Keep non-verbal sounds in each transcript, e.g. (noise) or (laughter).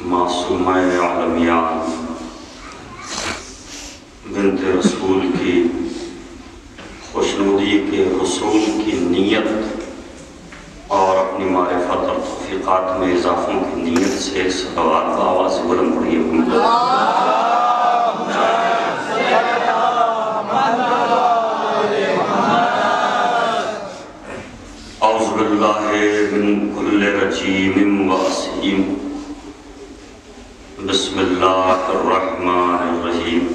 मासूम आलमियान बिनत रसूल की खुशनुदी के रसूल की नीयत और अपनी मारफत और तफ़ीक़ात में इजाफ़ों की नीयत से सलवार का आवाज़ बुलंद पड़ी रजीम वसीम बसमीम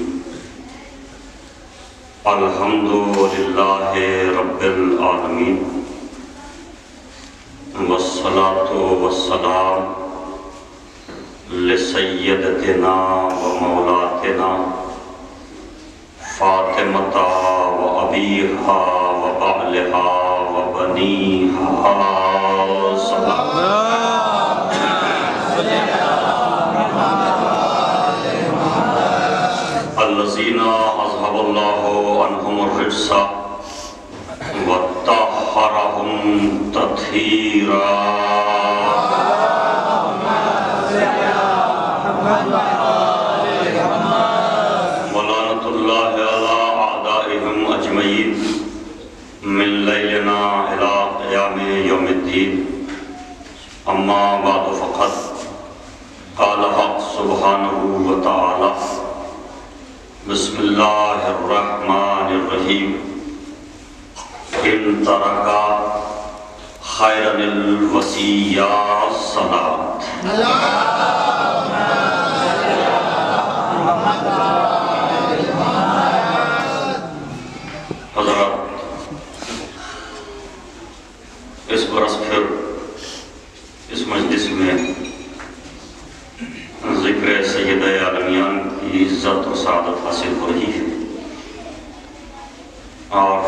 अल्हम्दुलिल्लाह रब्बिल आलमीन वस्सलातु वस्सलाम लिसय्यदतिना व मौलातिना फातिमता व अबीहा व बालिहा व बनीहा अल्लज़ीना अज़हबल्लाहु अन्हुमुर रिज्सा व तहहरहुम तत्हीरा वलानतुल्लाहि अला अअदाइहिम अजमईन मिन लैलिना इला क़ियामि यौमिद्दीन अम्मा बाद फ़क़त क़ाल हक़ सुब्हानहु व तआला बिस्मिल्लाहिर्रहमानिर्रहीम। इन तरका खैरनिल वसिया हज़रत, इस बरस फिर इस मजलिस में ज़िक्र सैद आलमियान की इज़्ज़त और सादत हासिल हो रही है और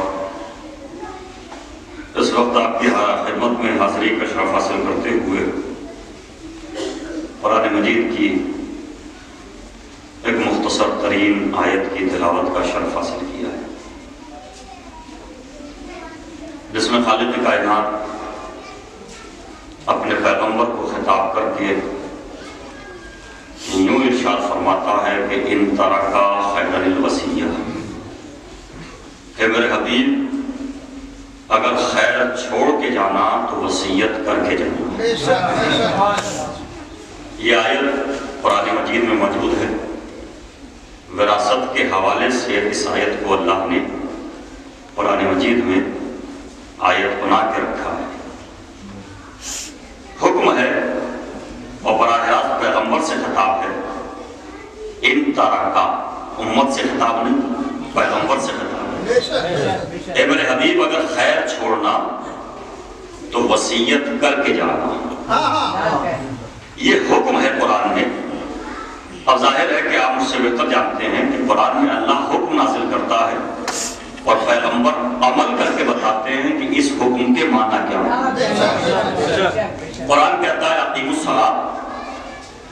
इस वक्त आपकी खिदमत में हाजिरी का शरफ हासिल करते हुए कुरान मजीद की एक मुख्तसर तरीन आयत की तिलावत का शरफ हासिल किया है जिसमें खालिद कायनात अपने पैगंबर को खिताब करके यूँ इरशाद फरमाता है कि इन तरह का खैर वसीया। कि मेरे हबीब, अगर खैर छोड़ के जाना तो वसीयत करके जाना। ये आयत कुरान मजीद में मौजूद है। विरासत के हवाले से इस आयत को अल्लाह ने कुरान मजीद में आयत बना के रखा है। हुक्म है और बराह रास्त पैगंबर से खिताब है इन तरह का उम्मत से खिताब नहीं पैगंबर से खिताब है मेरे हबीब अगर खैर छोड़ना तो वसीयत करके जाना। ये हुक्म है कुरान में। अब ज़ाहिर है कि आप मुझसे बेहतर जानते हैं कि कुरान में अल्लाह हुक्म नाजिल करता है और पैगंबर अमल करके बताते हैं कि इस हुक्म के माना क्या। कुरान कहता है अकीमुसलात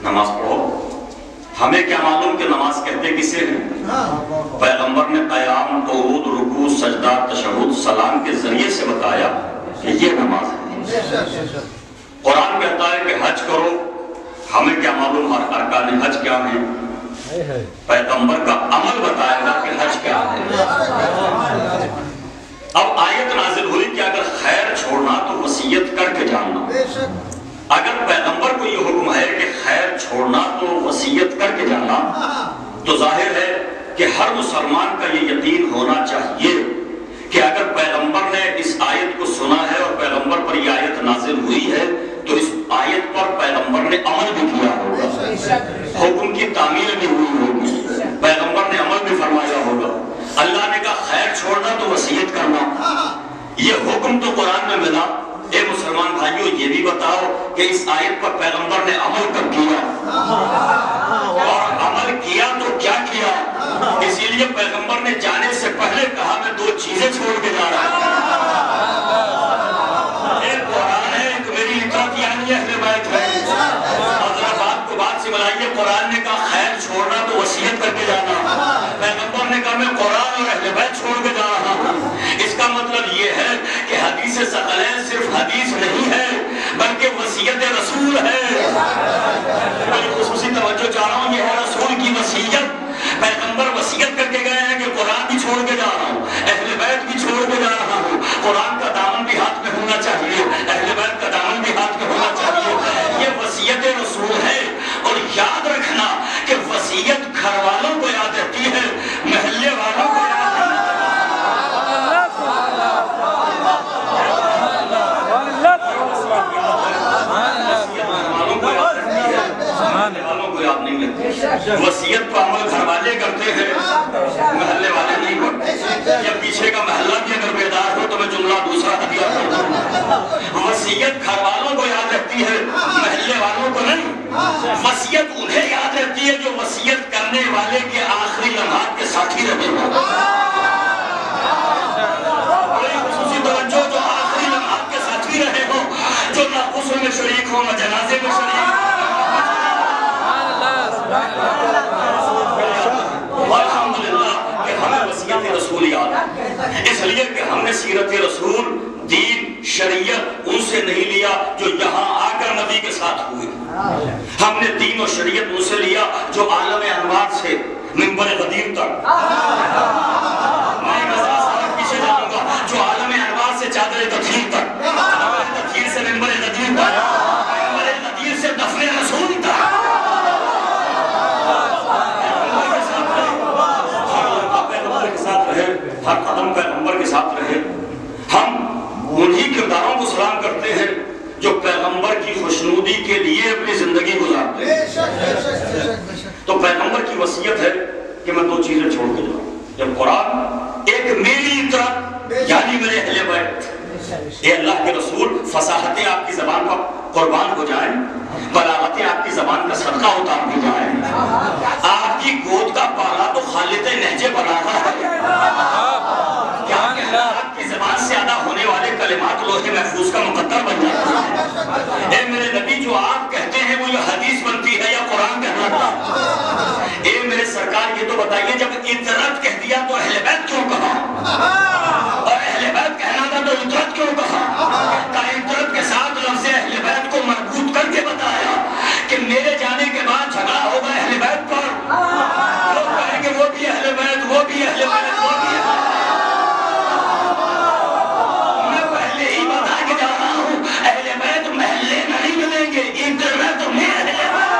नमाज़ पढ़ो। हमें क्या मालूम कि नमाज़ कहते किसे हैं? पैगंबर ने कयाम तोद रुकू सजदा तशहुद सलाम के ज़रिए से बताया कि ये नमाज़ है। कुरान कहता है कि हज करो। हमें क्या मालूम हर अरकान हज क्या है? पैगंबर का अमल बताएगा कि हज क्या है। अब आयत नाजिल हुई कि अगर खैर छोड़ना तो वसीयत करके जानना अगर पैगंबर को यह हुक्म है कि खैर छोड़ना तो वसीयत करके जाना तो ज़ाहिर है कि हर मुसलमान का ये यकीन होना चाहिए कि अगर पैगंबर ने इस आयत को सुना है और पैगंबर पर यह आयत नाजिल हुई है तो इस आयत पर पैगंबर ने अमल भी किया होगा। हुक्म की तामील भी हुई होगी। पैगंबर ने अमल भी फरमाया होगा। अल्लाह ने कहा, खैर छोड़ना तो वसीयत करना। ये हुक्म तो कुरान में मिला। ए मुसलमान भाइयों, ये भी बताओ कि इस आयत पर पैगंबर ने अमल कब किया? और अमल किया तो क्या किया? इसीलिए पैगंबर ने जाने से पहले कहा, मैं दो चीज़ें छोड़ के जा रहा हूँ। कुरान ने कहा, खैर, छोड़ना तो वसीयत करके जाना। पैगंबर ने कहा, मैं कुरान और अहले बैत छोड़ होना चाहिए और याद रखना घर वालों को याद रहती है महल्ले वालों को पर अमल घर वाले करते हैं। महल्ले वाले नहीं करते या पीछे का महल्ला भी अगर बेदार हो तो मैं जुमला दूसरा कर वसीयत घर वालों को याद रखती है, महल्ले वालों को नहीं। वसीयत उन्हें याद रहती है जो वसीयत करने वाले के आखिरी लम्हात के साथी रहे हो। जो आखिरी लम्हात के साथी रहे हो, जो ना गुस्ल में शरीक हो ना जनाजे में शरीक हो। इसलिए कि हमने सीरत रसूल दीन शरीयत उनसे नहीं लिया जो यहाँ आकर नबी के साथ हुए। हमने दीन और शरीयत उनसे लिया जो आलम अनवार से मिम्बर गदीर तक। मैं पीछे जाऊँगा जो आलम अनवार से चादर तथीर तक से मिम्बर गदीर तक मिम्बर गदीर से दफन रसूल तक हर कदम पैगंबर के साथ रहे हम उन्हीं किरदारों को सलाम करते हैं जो पैगंबर की खुशनूदी के लिए अपनी ज़िंदगी गुजारते हैं। तो पैगंबर की वसीयत है कि मैं दो चीज़ें छोड़ के जाऊँ। जब कुरान एक मेरी तरफ़ यानी मेरे अहले बैत। ये अल्लाह के रसूल फसाहतें आपकी जबान पर कुर्बान हो जाए बलागतें आपकी जबान का सदका उतार दी जाए। आपकी गोद का पाला तो खालिद नहजे बलागा है। क्या से अदा होने वाले कलिमात लोहे महफूज का मुकद्दर बन जाता है। मेरे नबी, जो आप कहते हैं, वो ये हदीस बनती है या कुरान कहलाता ए, मेरे सरकार, ये तो बताइए, जब इतरत कह दिया तो अहले बैत क्यों कहा? और अहले बैत कहना था तो इतरत क्यों कहा? का इतरत के साथ लफ्ज अहले बैत को मज़बूत करके बताया कि मेरे जाने के बाद झगड़ा होगा अहले बैत पर? लोग कहेंगे, वो भी अहले बैत, वो भी अहले बैत, वो भी मैं पहले ही बता के जा रहा हूँ अहले बैत महल्ले में नहीं मिलेंगे इंटरनेट में अहले बैत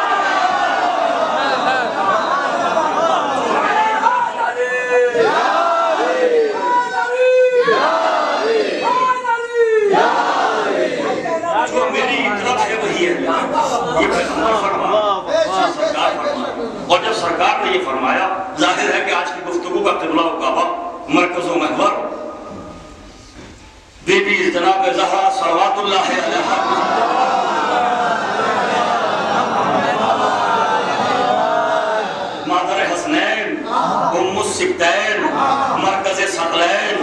जो मेरी तरफ़ है वही है ये पैगंबर फरमा सरकार फरमा और जब सरकार ने यह फरमाया, ज़ाहिर है कि आज की गुफ्तु का किबला काबा मरकज महवर बीबी जनाब जहरा सलवातुल्लाह अलैहा मादर हसनैन उम्मुस सिब्तैन मरकज सकलैन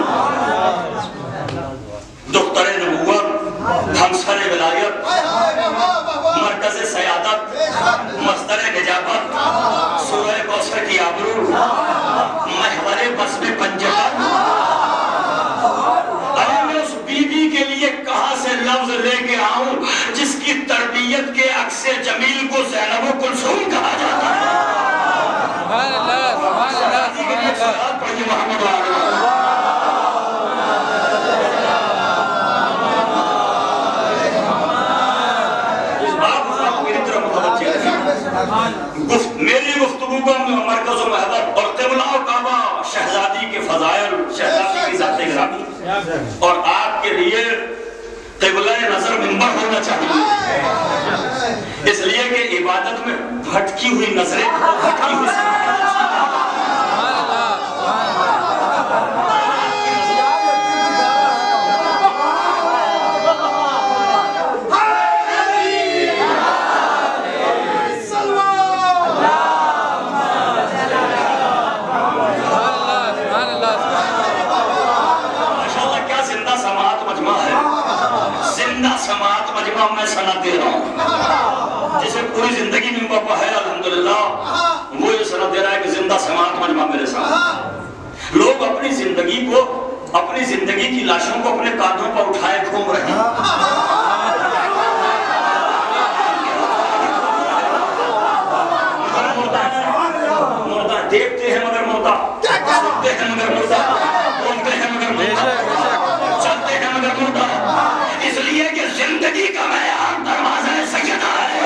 दुख्तर नबूवत हमसर विलायत मरकज सयादत मस्तर निजाबत सूरह कौसर की आबरू महवर बस में अरे मैं उस बीबी के लिए कहाँ से लफ्ज लेके आऊँ जिसकी तरबियत के अक्से जमील को जैनब कुलसूम कहा जाता है? मोहम्मद मेरी गुफ्तगू और शहजादी के फजायल, शहजादी की जाते ग्रामी और आपके लिए तिबला नज़र मिंबर होना चाहिए। इसलिए कि इबादत में भटकी हुई नज़रें, भटकी हुई माशाल्लाह क्या ज़िंदा समात मजमा है ज़िंदा समात मजमा मैं सना दे रहा हूँ जिसे पूरी ज़िंदगी में पापा है अल्हम्दुलिल्लाह वो ये सना दे रहा है कि ज़िंदा समात मजमा मेरे साथ लोग अपनी ज़िंदगी को अपनी ज़िंदगी की लाशों को अपने कांधों पर उठाए घूम रहे हैं। देखते हैं मगर मुर्दा सुनते हैं मगर मुर्दा बोलते हैं मगर मुर्दा चलते हैं मगर मुर्दा। इसलिए कि ज़िंदगी का मैार दरवाज़ा सजदा है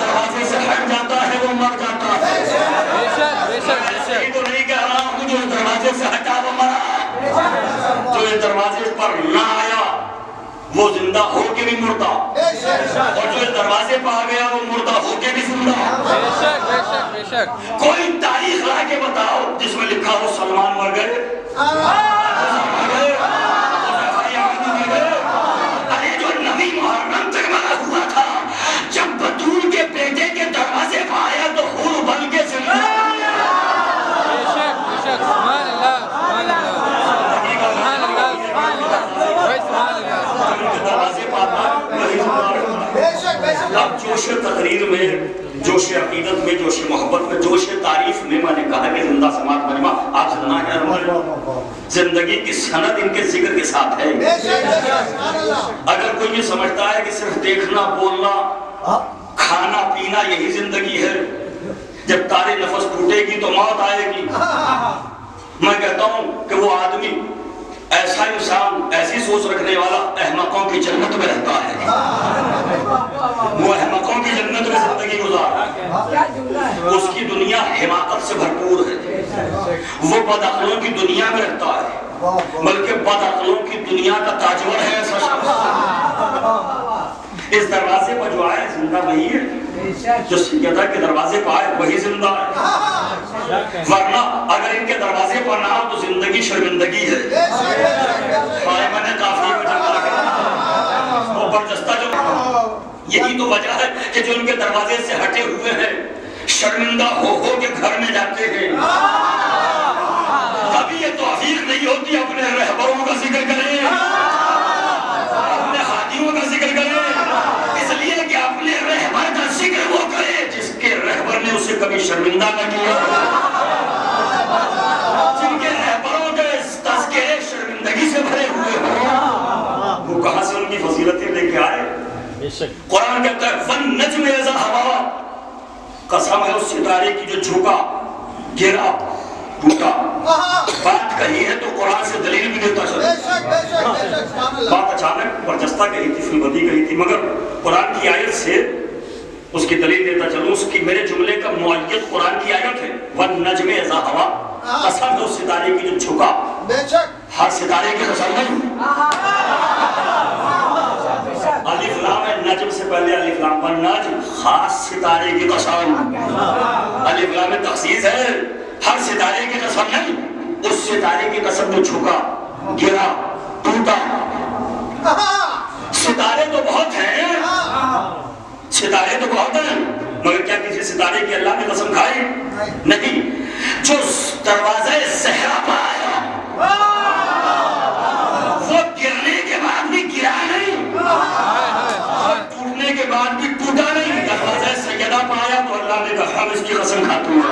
दरवाजे से हट जाता है वो मर जाता है तो नहीं कह रहा हूँ जो दरवाजे से हटा वो मरा जो ये दरवाजे पर ना आया वो ज़िंदा हो के भी मुर्दा। और जो इस दरवाजे पर आ गया वो मुर्दा हो के भी ज़िंदा। कोई तारीख ला के बताओ जिसमें लिखा हो सलमान मर गए। अरे जो मुहर्रम तक मरा हुआ था जब बतूल के बेटे के दरवाजे पर आया तो हुर बन के ज़िंदा बेशक बेशक सुभान अल्लाह सुभान अल्लाह सुभान अल्लाह सुभान अल्लाह भाई सुभान अल्लाह उनके दरवाजे पर आता है, वही ज़िंदा रहता है। अब जोश तकरीर में जोश अकीदत में जोश मोहब्बत में जोश तारीफ़ में मैंने कहा कि ज़िंदा समाज मजमा आप ज़िंदा है ज़िंदगी की सनद इनके ज़िक्र के साथ है। अगर कोई ये समझता है कि सिर्फ़ देखना, बोलना, खाना, पीना यही ज़िंदगी है, जब तारे नफस टूटेगी तो मौत आएगी। मैं कहता हूँ कि वो आदमी ऐसा इंसान, ऐसी सोच रखने वाला अहमकों की जन्नत में रहता है। वो अहमकों की जन्नत में ज़िंदगी गुजार। उसकी दुनिया हिमाकत से भरपूर है। वो बदअलों की दुनिया में रहता है। बल्कि बदअलों की दुनिया का ताजवर है ऐसा इस दरवाजे पर जो आए ज़िंदा वही है। जो सैयदा के दरवाजे पर आए, वही ज़िंदा है। वरना अगर इनके दरवाजे पर ना तो ज़िंदगी शर्मिंदगी है। मैंने काफ़ी जो यही तो वजह है कि जो उनके दरवाजे से हटे हुए हैं, शर्मिंदा हो हो के घर में जाते हैं। कभी ये तौफीक नहीं होती, अपने रहबरों का ज़िक्र करें। रहबर ने उसे कभी शर्मिंदा न किया जिनके रहबरों के तस्करे शर्मिंदगी से भरे हुए हो। वो कहाँ से उनकी फजीलतें लेके आए? कुरान कहता है वन नज्म हवा। कसम है उस सितारे की जो झुका गिरा टूटा। बात कही है तो कुरान से दलील भी देता चलो। बात अचानक बर्जस्ता कही थी फिल्मदी कही थी मगर कुरान की आयत से उसकी दलील देता चलूँ उसकी मेरे जुमले का मुआयत कुरान की आयत है। वन नजमे ऐसा हवा। कसम है उस सितारे की जो झुका। हर सितारे की कसम नहीं अलिफ लाम है नजम से पहले अलिफ लाम। वन नजम खास सितारे की कसम। अलिफ लाम में तखसीस है। हर सितारे की कसम नहीं उस सितारे की कसम जो झुका गिरा टूटा। सितारे तो बहुत हैं। सितारे तो बहुत हैं, मगर क्या किसी सितारे की अल्लाह ने कसम खाई? नहीं। जो दरवाजे सहरा पर वो गिरने के बाद भी गिरा नहीं टूटने के बाद भी टूटा नहीं। दरवाज़ा सैयदा पर आया तो अल्लाह ने कहा, हम इसकी कसम खाते हैं।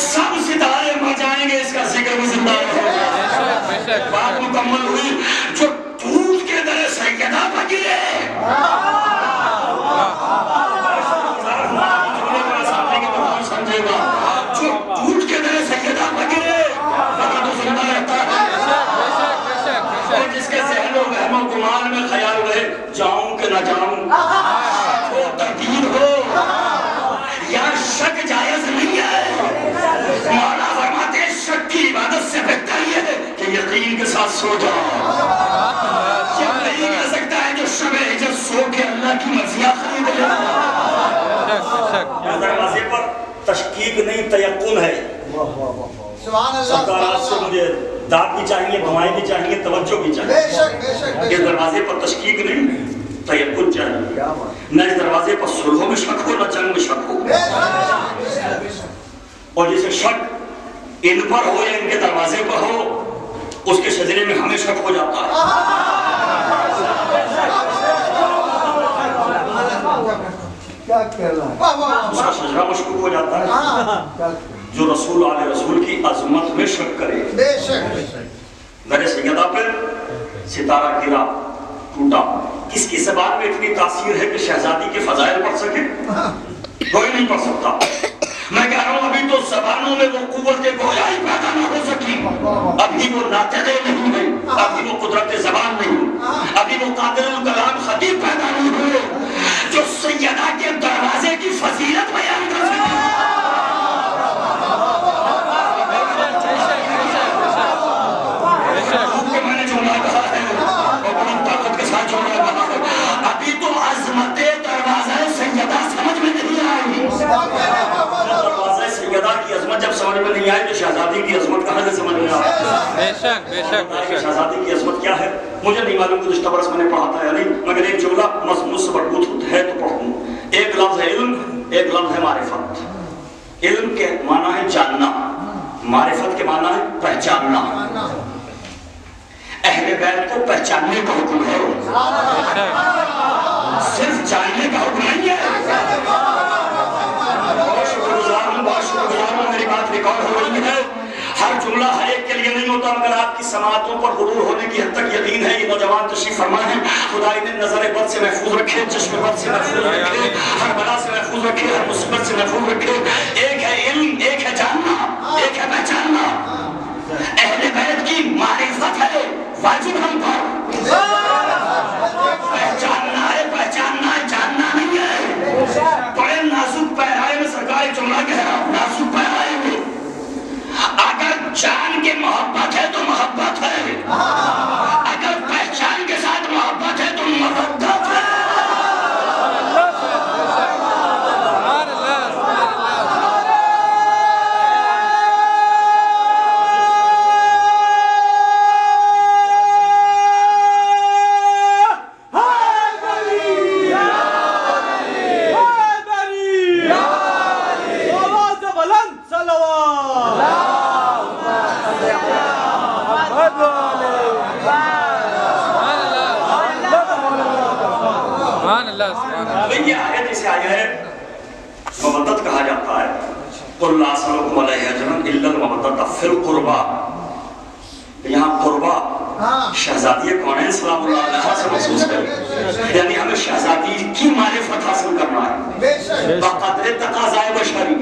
सब सितारे मर जाएँगे, इसका ज़िक्र भी ज़िंदा बात मुकम्मल हुई। सो जाओ ये नहीं कह सकता है जो शबे जब सो के अल्लाह की मर्जियाँ खरीद ले पर तशकीक नहीं तयक्कुन है सरकार से मुझे दाद भी चाहिए भवाई भी चाहिए तवज्जो भी चाहिए इस दरवाजे पर तशकीक नहीं तयक्कुन चाहिए न इस दरवाजे पर सुलहों में शक हो न जंग में शक हो। और जैसे शक इन पर हो या इनके दरवाजे पर हो उसके शजरे में हमें शक हो जाता है। क्या कह रहा है? उसका शजरा मशकूक हो जाता है। जो रसूल आले रसूल की अजमत में शक करे। मेरे सैयदा पर सितारा गिरा टूटा। किसकी जबान में इतनी तासीर है कि शहजादी के फजाइल पढ़ सके? कोई नहीं पढ़ सकता। मैं कह रहा हूँ, अभी तो जबानों में वो कुत गोयाई पैदा ना हो सकी। अभी वो नाते नहीं है अभी वो कुदरत जबान नहीं अभी वो कादिल कलाम खतीब पैदा नहीं हुए, जो सैदा के दरवाजे की फजीलत बयान कर सके। अभी तो अजमत सैदा समझ में आए तो शहजादी की अजमत कहाँ से समझ में आ बेशक बेशक कि बेशक। शहजादी की अजमत क्या है? मुझे नहीं मालूम गुजश्ता बरस मैंने पढ़ा था या नहीं मगर एक जुमला मजमून से मरबूत है तो पढ़ूँ। एक लफ्ज है इल्म एक लफ्ज है मारिफत। इल्म के माना है जानना। मारिफत के माना है पहचानना। अहले बैत को पहचानने का हुक्म है। सिर्फ़ जानने का हुक्म नहीं है बहुत शुक्रगुजार हूँ, बहुत शुक्रगुजार हूँ, मेरी बात रिकॉर्ड हो रही है हर जुमला हर एक के लिए नहीं होता मगर आपकी समातों पर गुरूर होने की हद तक यकीन है ये नौजवान तशरीफ़ फरमा है। खुदा ने नज़र बद से महफूज रखे चश्मे बद से महफूज रखे हर बला से महफूज रखे हर मुसीबत से महफूज रखे। एक है इल्म एक है जानना एक है पहचानना। अहले बैत की मारिफत है वाजिब हम पर। के मोहब्बत है तो मोहब्बत है। अगर पहचान के साथ मोहब्बत है तो मोहब्बत कुर्बा। यहाँ कुर्बा शहजादी कौन है? से महसूस करें। यानी हमें शहजादी की मारिफत हासिल करना है। बकदर तकाजाए बशरी।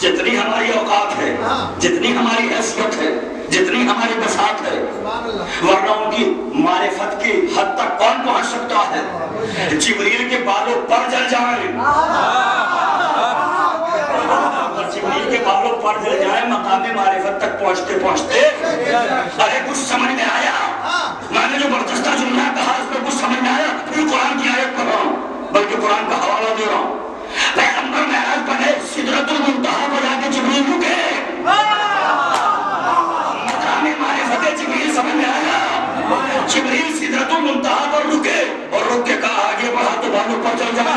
जितनी हमारी औकात है जितनी हमारी हैसियत है जितनी हमारी बसात है वरना उनकी मारिफत की हद तक कौन पहुँच सकता है? जिबरील के बालों पर जल जाए। के बालों पर जल जाए मकाम मारिफत तक पहुँचते पहुँचते अरे कुछ समझ में आया? मैंने जो बरदस्ता जुमला कहा उसमें कुछ समझ में आया? फिर कुरान की आयत पढ़ रहा हूँ बल्कि कुरान का हवाला दे रहा हूँ। पैगंबर महराज बने सिदरतुल मुंतहा पर जाके जिबरील रुके। मकाम मारिफत जिबरील समझ में आया? जिबरील सिदरतुल मुंतहा पर रुके और रुक के कहा आगे बढ़ा तो बालों पर चल जाना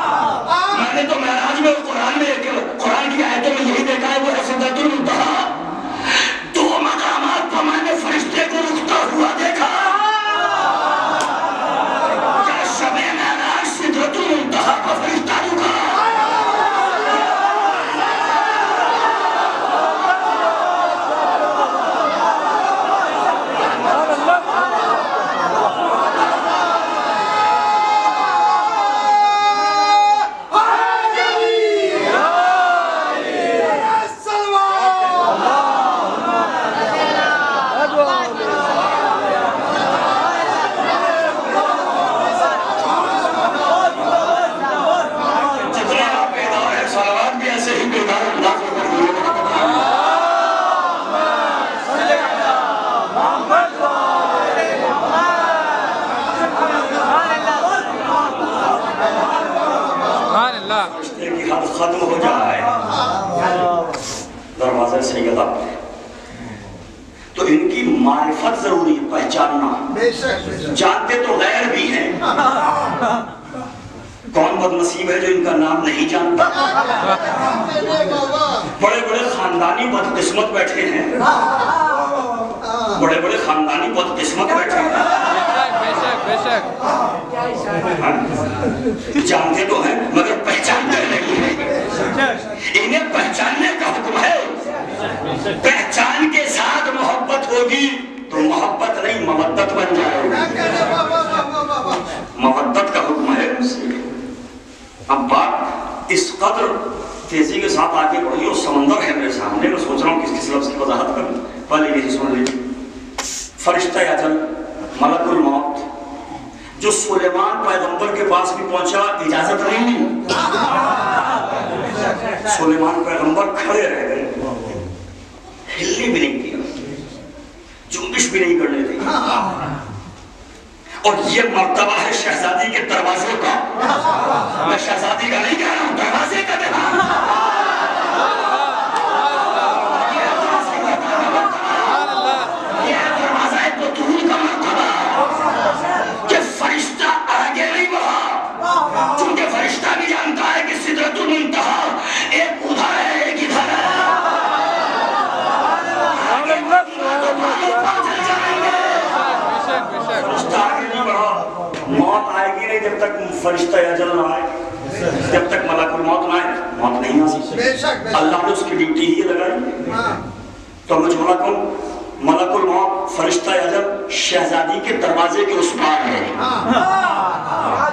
तो और में कुरान में कुरान की आयतों में यही देखा है वो है पहचानना जानते तो गैर भी हैं। कौन बदनसीब है जो इनका नाम नहीं जानता? बड़े बड़े खानदानी बदकिस्मत बैठे हैं। बड़े बड़े खानदानी बदकिस्मत बैठे हैं। हाँ? जानते तो हैं मगर पहचानते नहीं हैं। इन्हें पहचानने का हुक्म है। पहचान के साथ मोहब्बत होगी। मोहब्बत मवद्दत बन जाएगी। मवद्दत का हुक्म है उनसे अब बात इस कदर तेज़ी के साथ आगे बढ़ी, और समंदर है मेरे सामने, मैं सोच रहा हूँ किस किस लफ्ज की वजाहत करूँ। पहले यही सुन लीजिए फरिश्ता अजल मलकुल मौत, जो सुलेमान पैगंबर के पास भी पहुँचा, इजाज़त नहीं ली। सुलेमान पैगंबर खड़े रह गए। हिलने भी नहीं किया। जुम्बिश भी नहीं करने और ये मर्तबा है शहजादी के दरवाजे का। मैं शहजादी का नहीं कह रहा हूँ, दरवाजे का कह तक फरिश्ता अजल ना आए जब तक मलकुल मौत ना आए मौत नहीं आ सकती अल्लाह ने उसकी ड्यूटी ही लगाई। हाँ। तो मैं जुमला कहूँ मलकुल मौत फरिश्ता अजल शहजादी के दरवाजे के उस पार है।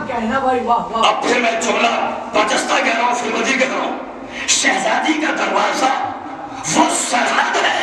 कहना भाई? वाह वाह। अब फिर मैं जुमला बचस्ता कह रहा हूँ फिर मजी कह रहा हूँ। शहजादी का दरवाज़ा वो सरहद है।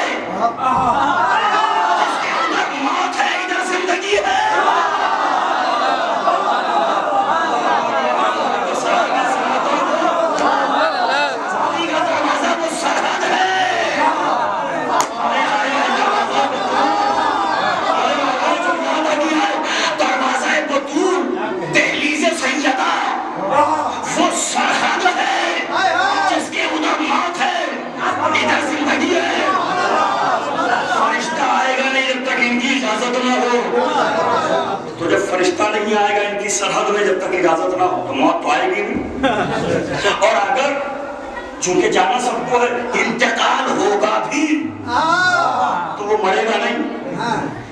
तो जब फरिश्ता नहीं आएगा इनकी सरहद में जब तक इजाज़त ना हो तो मौत तो आएगी नहीं (laughs) और अगर चूँकि जाना सबको है इंतकाल होगा भी तो वो मरेगा नहीं।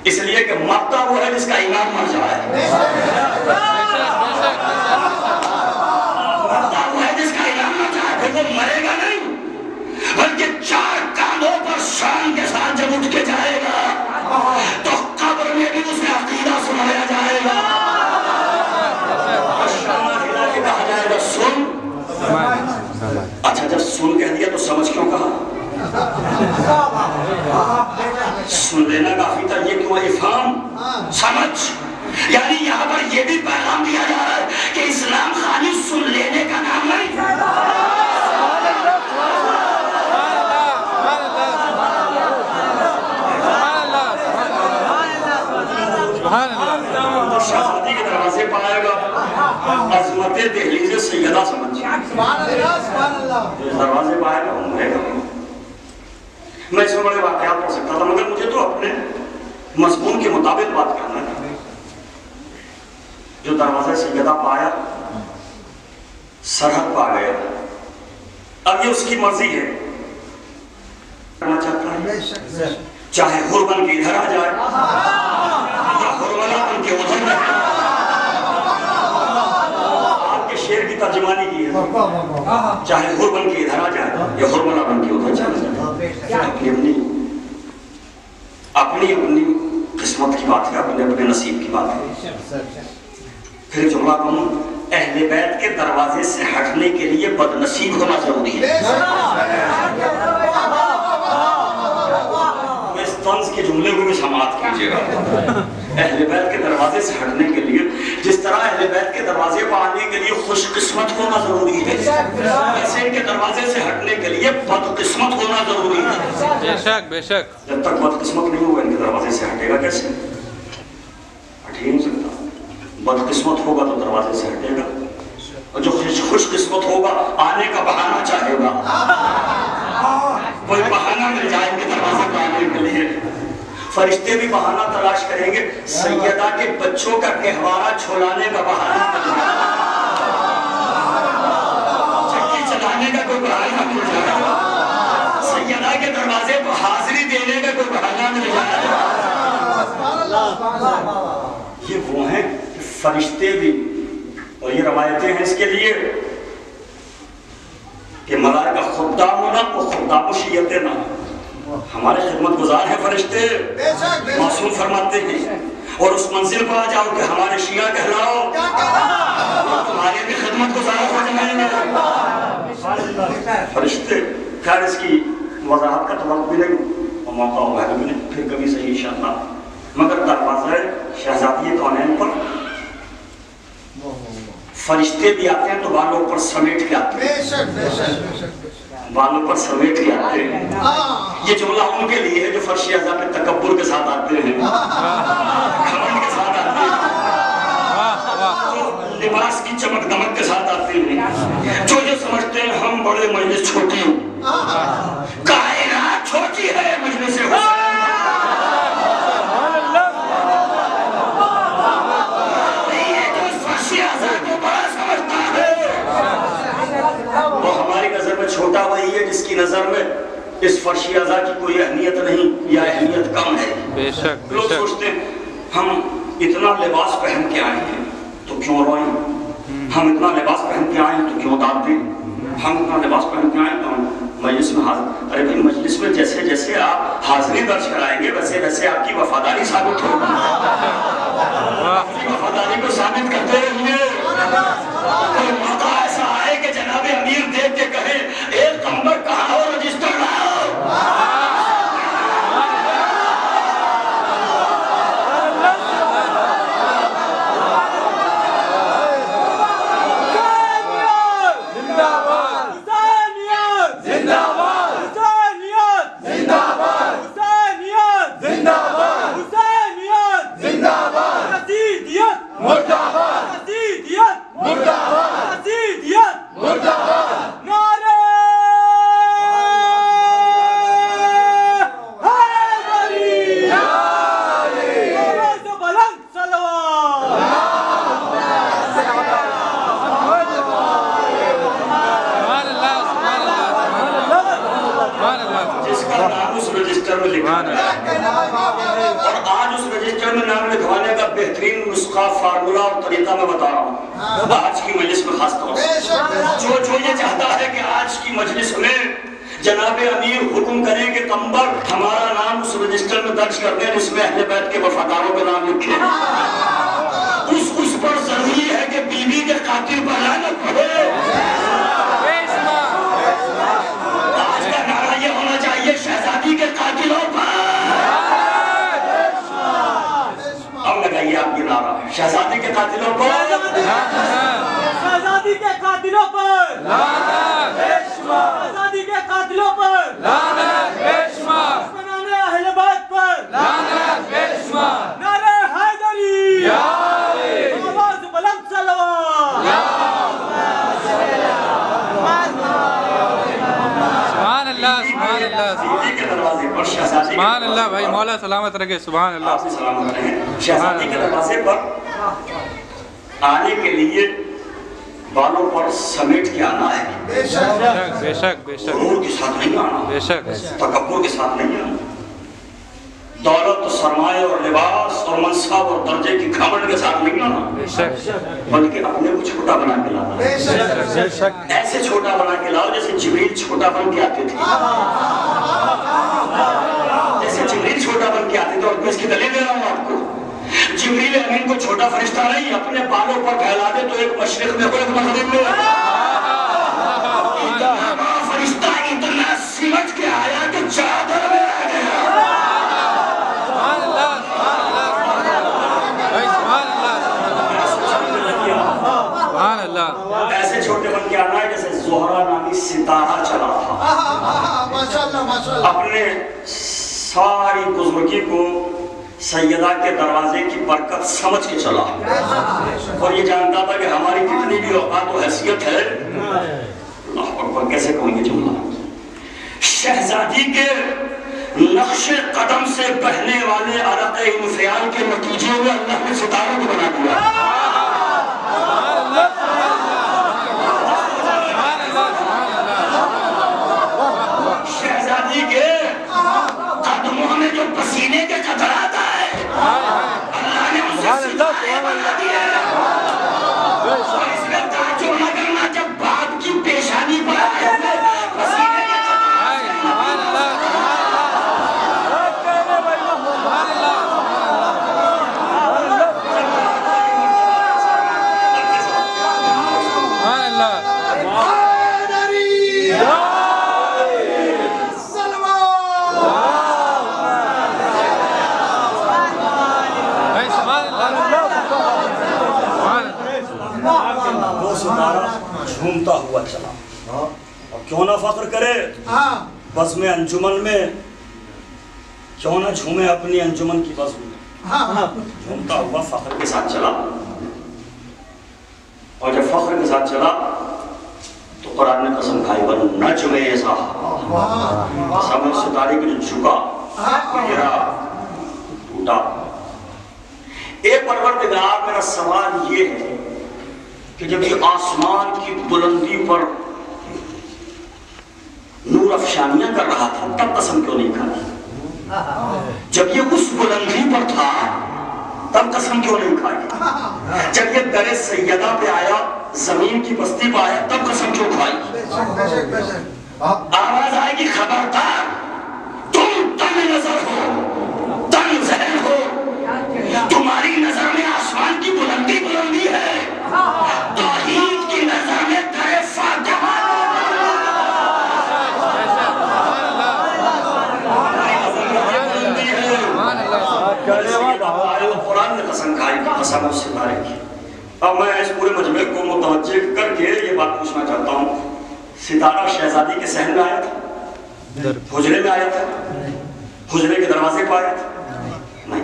इसलिए कि मरता वो है जिसका ईमान मर जाए। मरता वो है जिसका ईमान मर जाए फिर वो मरेगा नहीं। बल्कि चार कांधों पर शान के साथ जब उठ के जाएगा तो कब्र में भी उसे अकीदा सुनाया जाएगा अच्छा जब सुन कह दिया तो समझ क्यों कहा सुन लेना काफ़ी था ये क्यों इफाम समझ यानी यहाँ पर ये भी पैगाम दिया जा रहा है कि इस्लाम खाली सुन लेने का नाम नहीं तो शहजादी के दरवाजे पर आएगा। अजमत दहलीज सैयदा समझ। सुभान अल्लाह सुभान अल्लाह जो इस दरवाजे पर आएगा मैं इसमें बड़े वाकयात पढ़ सकता था मगर मुझे तो अपने मजमून के मुताबिक बात करना है। जो दरवाजे सैयदा पाया सरहद पा गया। अब ये उसकी मर्ज़ी है। करना चाहता है? चाहे हुर बन के इधर आ जाए। के उधर रहे आपके शेर की तर्जमानी की है। चाहे हुर बन के इधर आ जाए, या हुरमला बन के उधर चला जाए। अपनी अपनी अपनी अपनी किस्मत की बात है, अपने अपने नसीब की बात है। फिर जुमला कहूँ, अहले बैत के दरवाजे से हटने के लिए बदनसीब होना ज़रूरी है। तंज के जुमले को भी समाप्त कीजिएगा। अहले बैत के दरवाजे से हटने के लिए जिस तरह अहले बैत के दरवाजे पर आने के लिए खुशकिस्मत होना ज़रूरी है ऐसे इनके दरवाजे से हटने के लिए बदकिस्मत होना ज़रूरी है। बेशक बेशक। जब तक बदकिस्मत नहीं होगा इनके दरवाजे से हटेगा कैसे? हट ही नहीं सकता। बदकिस्मत होगा तो दरवाजे से हटेगा। और जो खुशकिस्मत होगा आने का बहाना चाहेगा। कोई बहाना मिल जाए इनके दरवाजे आने के लिए फरिश्ते भी बहाना तलाश करेंगे, सैयदा के बच्चों का गहवारा छोलाने का बहाना चक्की चलाने का कोई बहाना मिल जाए। सैयदा के दरवाजे को हाजिरी देने का कोई बहाना मिल जाए। ये वो हैं, फरिश्ते भी। और ये रवायतें हैं इसके लिए। कि मलाइका खुदाम होना और खुदामुशियत ना हमारे खिदमत गुजार हैं फरिश्ते। मासूम फरमाते हैं। और उस मंजिल पर आ जाओ कि हमारे शिया कहलाओ। तुम्हारे भी खिदमत गुजार हो जाएँगे। फरिश्ते, खैर इसकी वजाहत का तो वक्त भी नहीं। और मौका है भी फिर कभी सही इंशाल्लाह मगर दरवाज़ा शहजादी कौनैन पर। फरिश्ते भी आते हैं तो बालों पर समेट के आते हैं। बालों पर समेट के आते हैं। हाँ। ये जुमला उनके लिए है जो फर्शी अजा पे तकब्बुर के साथ आते हैं। घमंड के साथ आते हैं। वाह लिबास की चमक दमक के साथ आते हैं। जो जो समझते हैं हम बड़े मजलिस छोटी कायनात छोटी है मजलिस हुसैन ये जो फर्शी अजा को बड़ा समझता है वो हमारी नज़र में छोटा वही है जिसकी नज़र में इस फर्शी अजा की कोई अहमियत नहीं या अहमियत कम है। बेशक लोग सोचते हैं हम इतना लिबास पहन के आए हैं तो क्यों रोए? हम इतना लिबास पहन के आए हैं तो क्यों दाद दें हम इतना लिबास पहन के आए तो हम मजलिस में हाजिर अरे भाई मजलिस में जैसे जैसे आप हाजिरी दर्ज कराएँगे वैसे वैसे आपकी वफादारी साबित होगी। वफादारी को साबित करते रहिए। देख के कहे एक नंबर कहा हो रजिस्टर लाओ सुभान अल्लाह सुभान अल्लाह सुभान अल्लाह जिसका नाम उस रजिस्टर में लिखा सुभान है और आज उस रजिस्टर में नाम लिखवाने का बेहतरीन नुस्खा फार्मूला और तरीका मैं बता रहा हूँ आज की मजलिस में खास तौर से बेशक बेशक जो जो ये चाहता है कि आज की मजलिस में जनाब अमीर हुक्म करें कि कम्बर हमारा नाम उस रजिस्टर में दर्ज कर दें जिसमें अहले बैत के वफादारों के नाम लिखे उस उस पर ज़रूरी है कि बीवी के कातिल पर लानत पड़े आज का नारा ये होना चाहिए शहजादी के कातिलों पर अब लगाइए आप ये नारा शहजादी के कातिलों पर आज़ादी के कातिलों पर आज़ादी के कातिलों पर बनाने अहले बैत पर नारे हैदरी आवाज़ बुलंद सलवा सुभान अल्लाह सुभान अल्लाह शादी के दरवाजे पर शहजादी के सुभान अल्लाह भाई मौला सुभान अल्लाह आपसे सलामत रहें शहजादी के दरवाजे पर आने के लिए बालों पर समेट के आना है। बेशक बेशक। बेशक गुरूर के साथ नहीं आना। बेशक तकब्बुर के साथ नहीं आना। दौलत सरमाए और लिबास और मनसाब और दर्जे की घमंड के साथ नहीं आना। बेशक। बल्कि अपने को छोटा बना के लाना। बेशक। ऐसे छोटा बना के लाओ जैसे जिब्रील छोटा बन के आते थे। के आते थे और मैं इसकी दलील दे रहा हूँ आपको। जिब्रील अमीन को छोटा फरिश्ता नहीं अपने बालों पर फैला दे तो एक मशरक में हो एक मगरिब में। फरिश्ता इतना सिमट के आया कि चादर में रह गया। ऐसे छोटे बन के आना है जैसे जोहरा नामी सितारा चला था। अपने सारी बुजुर्गी को सैयदा के दरवाजे की बरकत समझ के चला। और ये जानता था कि हमारी कितनी भी औकात और हैसियत है कैसे कहूँ ये जुमला शहजादी के नक्श कदम से बहने वाले इंफियाल के नतीजे में अल्लाह ने सितारों को बना दिया सुभान अल्लाह सुभान अल्लाह शहजादी के कदमों में जो पसीने के कतराता है अल्लाह ने उसे सितारे बना दिए और इसमें ताज्जुब न करना जब बाप की पेशानी पर आए थे, पसीने के कतराते भाई सुभान अल्लाह सुभान अल्लाह झूमता हुआ चला। और क्यों ना फख्र करे? हाँ। बस में अंजुमन में क्यों ना झूमे अपनी अंजुमन की बस में। हाँ। झूमता हुआ फख्र के साथ चला। और जब फख्र के साथ चला तो कुरान ने कसम खाई वन नजमे ऐसा। समय सितारे की जो झुका गिरा टूटा। ए परवरदिगार मेरा सवाल ये है कि जब ये आसमान की बुलंदी पर नूर अफशानियाँ कर रहा था, तब कसम क्यों नहीं खाई? जब ये उस बुलंदी पर था, तब कसम क्यों नहीं खाई? जब ये दरे सैदा पे आया, ज़मीन की बस्ती पर आया, तब कसम क्यों खाई? आवाज़ आएगी, खबरदार, तुम तन नज़र हो। कसम उससे की अब मैं इस पूरे मजमे को मुतवज्जे करके ये बात पूछना चाहता हूँ। सितारा शहजादी के सहन में आया था? हुजरे में आया था? हुजरे के दरवाजे पर आया था? नहीं।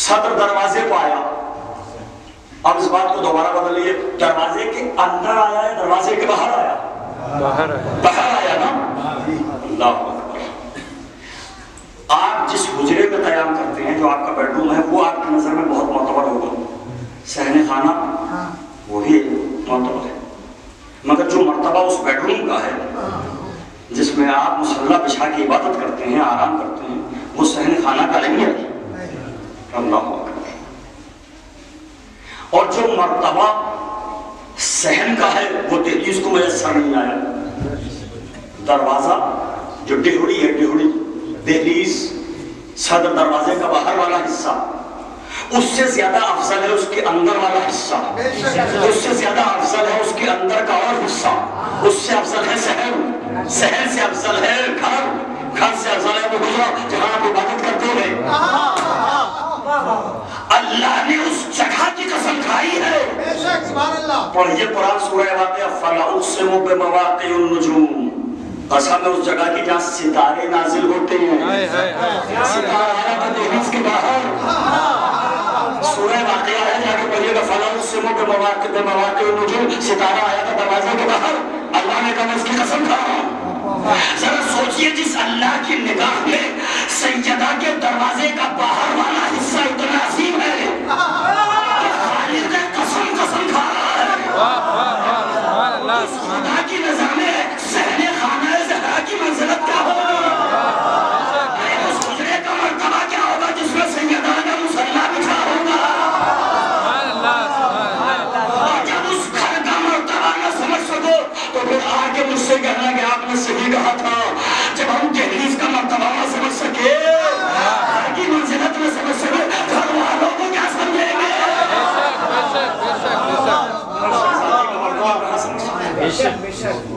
सदर दरवाजे पर आया। अब इस बात को दोबारा बदलिए। दरवाजे के अंदर आया है दरवाजे के बाहर आया? बाहर है बाहर आया ना? अल्लाह। आप जिस हुजरे में कयाम करते हैं जो आपका बेडरूम है वो आपकी नज़र में बहुत मोतबर होगा। सहने खाना वो भी मोतबर है। मगर जो मरतबा उस बेडरूम का है जिसमें आप मुसल्ला बिछा के इबादत करते हैं आराम करते हैं वो सहने खाना का नहीं है। अल्लाह और जो मरतबा सहन का है वो दहलीज को मैसर नहीं आया। दरवाज़ा जो डेहड़ी है डेहड़ी दहलीज सदर दरवाजे का बाहर वाला हिस्सा। उससे ज़्यादा अफजल है उसके अंदर वाला हिस्सा। उससे ज़्यादा अफजल है उसके अंदर का और हिस्सा। उससे अफजल है सहन सहन से अफजल है घर। घर से अफजल है वो गुजरा जहाँ आप इबादत करते हुए अल्लाह ने उस जगह की कसम खाई है। पढ़िए कुरान सूरह वाक़िया फला उक़सिमु बिमवाक़िउन नुजूम। है उस जगह की जहाँ सितारे नाजिल होते हैं। सितारा के बाहर। सूरह वाक़िया है जाके पढ़िएगा फला उक़सिमु बिमवाक़ि बिमवाक़िउन नुजूम सितारा आया था दरवाजे के बाहर। अल्लाह ने कहा कसम खा जरा सोचिए जिस अल्लाह की निगाह में सैयदा के दरवाजे का बाहर वाला हिस्सा इतना अजीम है। कि खालिद ने कसम कसम खा रहा है। मुझसे कहना कि आपने सही कहा था। जब हम जहरीज का मरतबा समझ सके की मंजिलत में समझ सके घर वालों को क्या समझेंगे?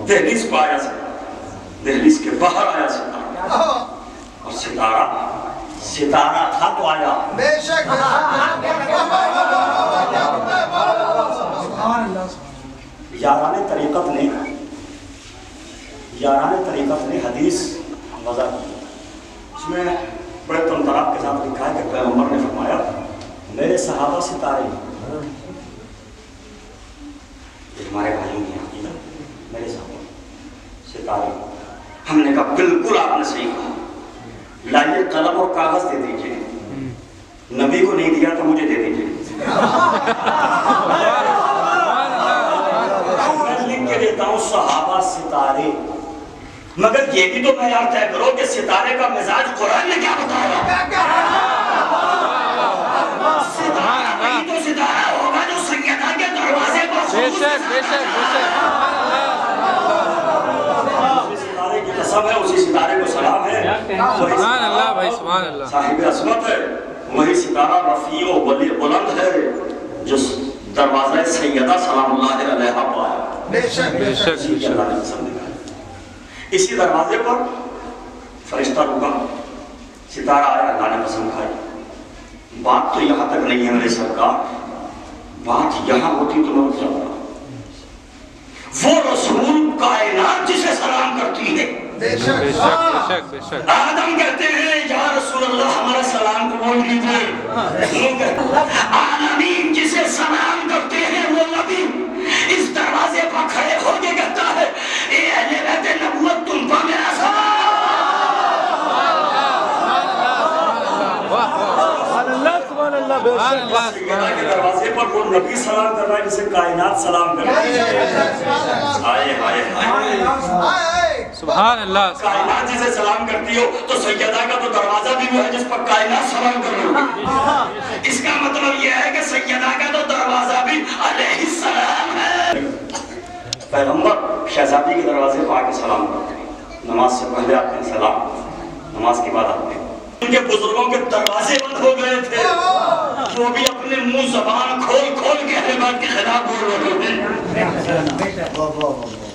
दहलीज पर आया सितारा दहलीज के बाहर आया सितारा और सितारा सितारा था तो आया बेशक यारान तरीक़त ने यारान तरीक़त ने हदीस वजह की इसमें बड़े तमतराब के साथ लिखा है कि पैगंबर ने फरमाया मेरे सहाबा सितारे ये हमारे भाइयों की अकीदा मेरे सहाबा सितारे हमने कहा बिल्कुल आपने सही कहा लाइए कलम और कागज़ दे दीजिए नबी को नहीं दिया तो मुझे दे दीजिए मैं लिख के देता हूँ सहाबा सितारे मगर ये भी तो मैं यार तय करो कि सितारे का मिजाज कुरान ने क्या बताया सितारा वही तो सितारा होगा जो सैयदा के दरवाजे पर बेशक बेशक बेशक सुभान अल्लाह उसी सितारे की कसम है उसी सितारे को सलाम है वही सुभान अल्लाह भाई सुभान अल्लाह साहिब अजमत है वही सितारा रफी और वली बुलंद है जो दरवाज़ा सैयदा सलामुल्लाह अलैहा पर आया बेशक बेशक बेशक इसी की अल्लाह ने कसम दिखाई इसी दरवाजे पर जिसे कायनात सलाम कर कायनात जिसे सलाम करती हो तो सैयदा का तो दरवाज़ा भी वो है जिस पर कायनात सलाम कर रही हो। इसका मतलब यह है कि सैयदा का तो दरवाज़ा भी अलैहिस्सलाम है। पैगंबर शहजादी के दरवाजे पर आके सलाम करते हैं। नमाज़ से पहले आपने सलाम। नमाज़ के बाद आपने उनके बुज़ुर्गों के दरवाजे बंद हो गए थे। वो भी अपने मुँह जबान खोल खोल के अहले बात के खिलाफ बोल रहे थे।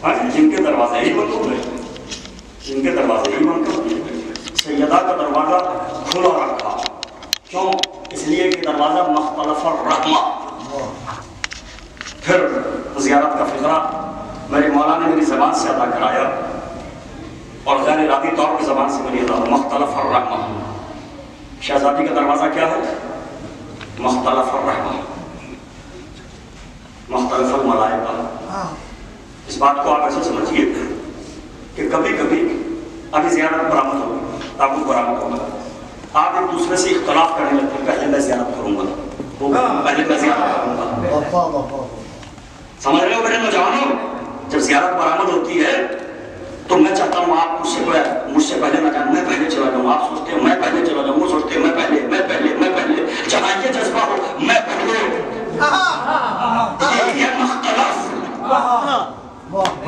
हाँ जिनके दरवाजे ही बंद हो गए। जिनके दरवाजे ही बंद कर दिए सैयदा का दरवाज़ा खुला रखा। क्यों? इसलिए कि दरवाज़ा मख्तलफ रहमा फिर जियारत का फिक्रा मेरे मौला ने मेरी जबान से अदा कराया और गैर इरादी तौर पर जबान से मेरी अदा मख्तलफ रहमा शहजादी का दरवाज़ा क्या है? मख्तलफ रहमा मख्तलफ मलाइका इस बात को आप ऐसे समझिए कि कभी कभी अभी जियारत बरामद होगी ताबूत बरामद होगा। आप एक दूसरे से इख्तलाफ करने लगते हैं पहले मैं जियारत करूँगा। वो पहले मैं जियारत करूँगा। समझ रहे हो मेरे नौजवानों? जब जियारत बरामद होती है तो मैं चाहता हूँ आप मुझसे मुझसे पहले ना जाए मैं पहले चला जाऊँ। आप सोचते हैं मैं पहले चला जाऊँ वो सोचते हैं मैं पहले मैं पहले मैं पहले जहाँ ये जज्बा हो मैं पहले ये है मुख्तलफ मुख्तलफ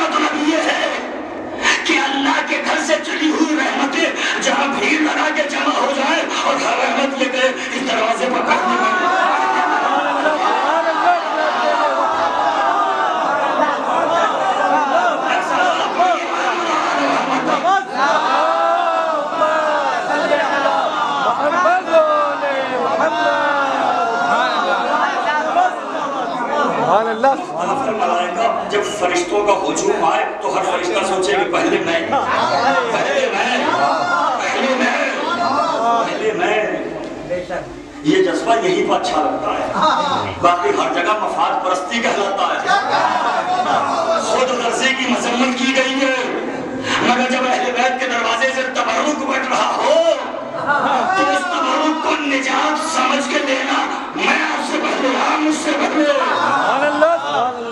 मतलब ये है कि अल्लाह के घर से चली हुई रहमतें जहाँ भीड़ लगा के जमा हो जाए और हर रहमत ये गए इस दरवाजे पर करने में सुभान अल्लाह अनफर मलाइका जब फरिश्तों का हुजूम आए तो हर फरिश्ता सोचे कि पहले मैं पहले मैं पहले मैं पहले मैं। ये जज्बा यही पर अच्छा लगता है। बाकी हर जगह मफाद परस्ती कहलाता है। खुद गर्जे की मजम्मत की गई है। मगर जब अहले बैत के दरवाजे से तबरुक बट रहा हो तो उस तबरुक को निजात समझ के लेना मैं आपसे पहले आप मुझसे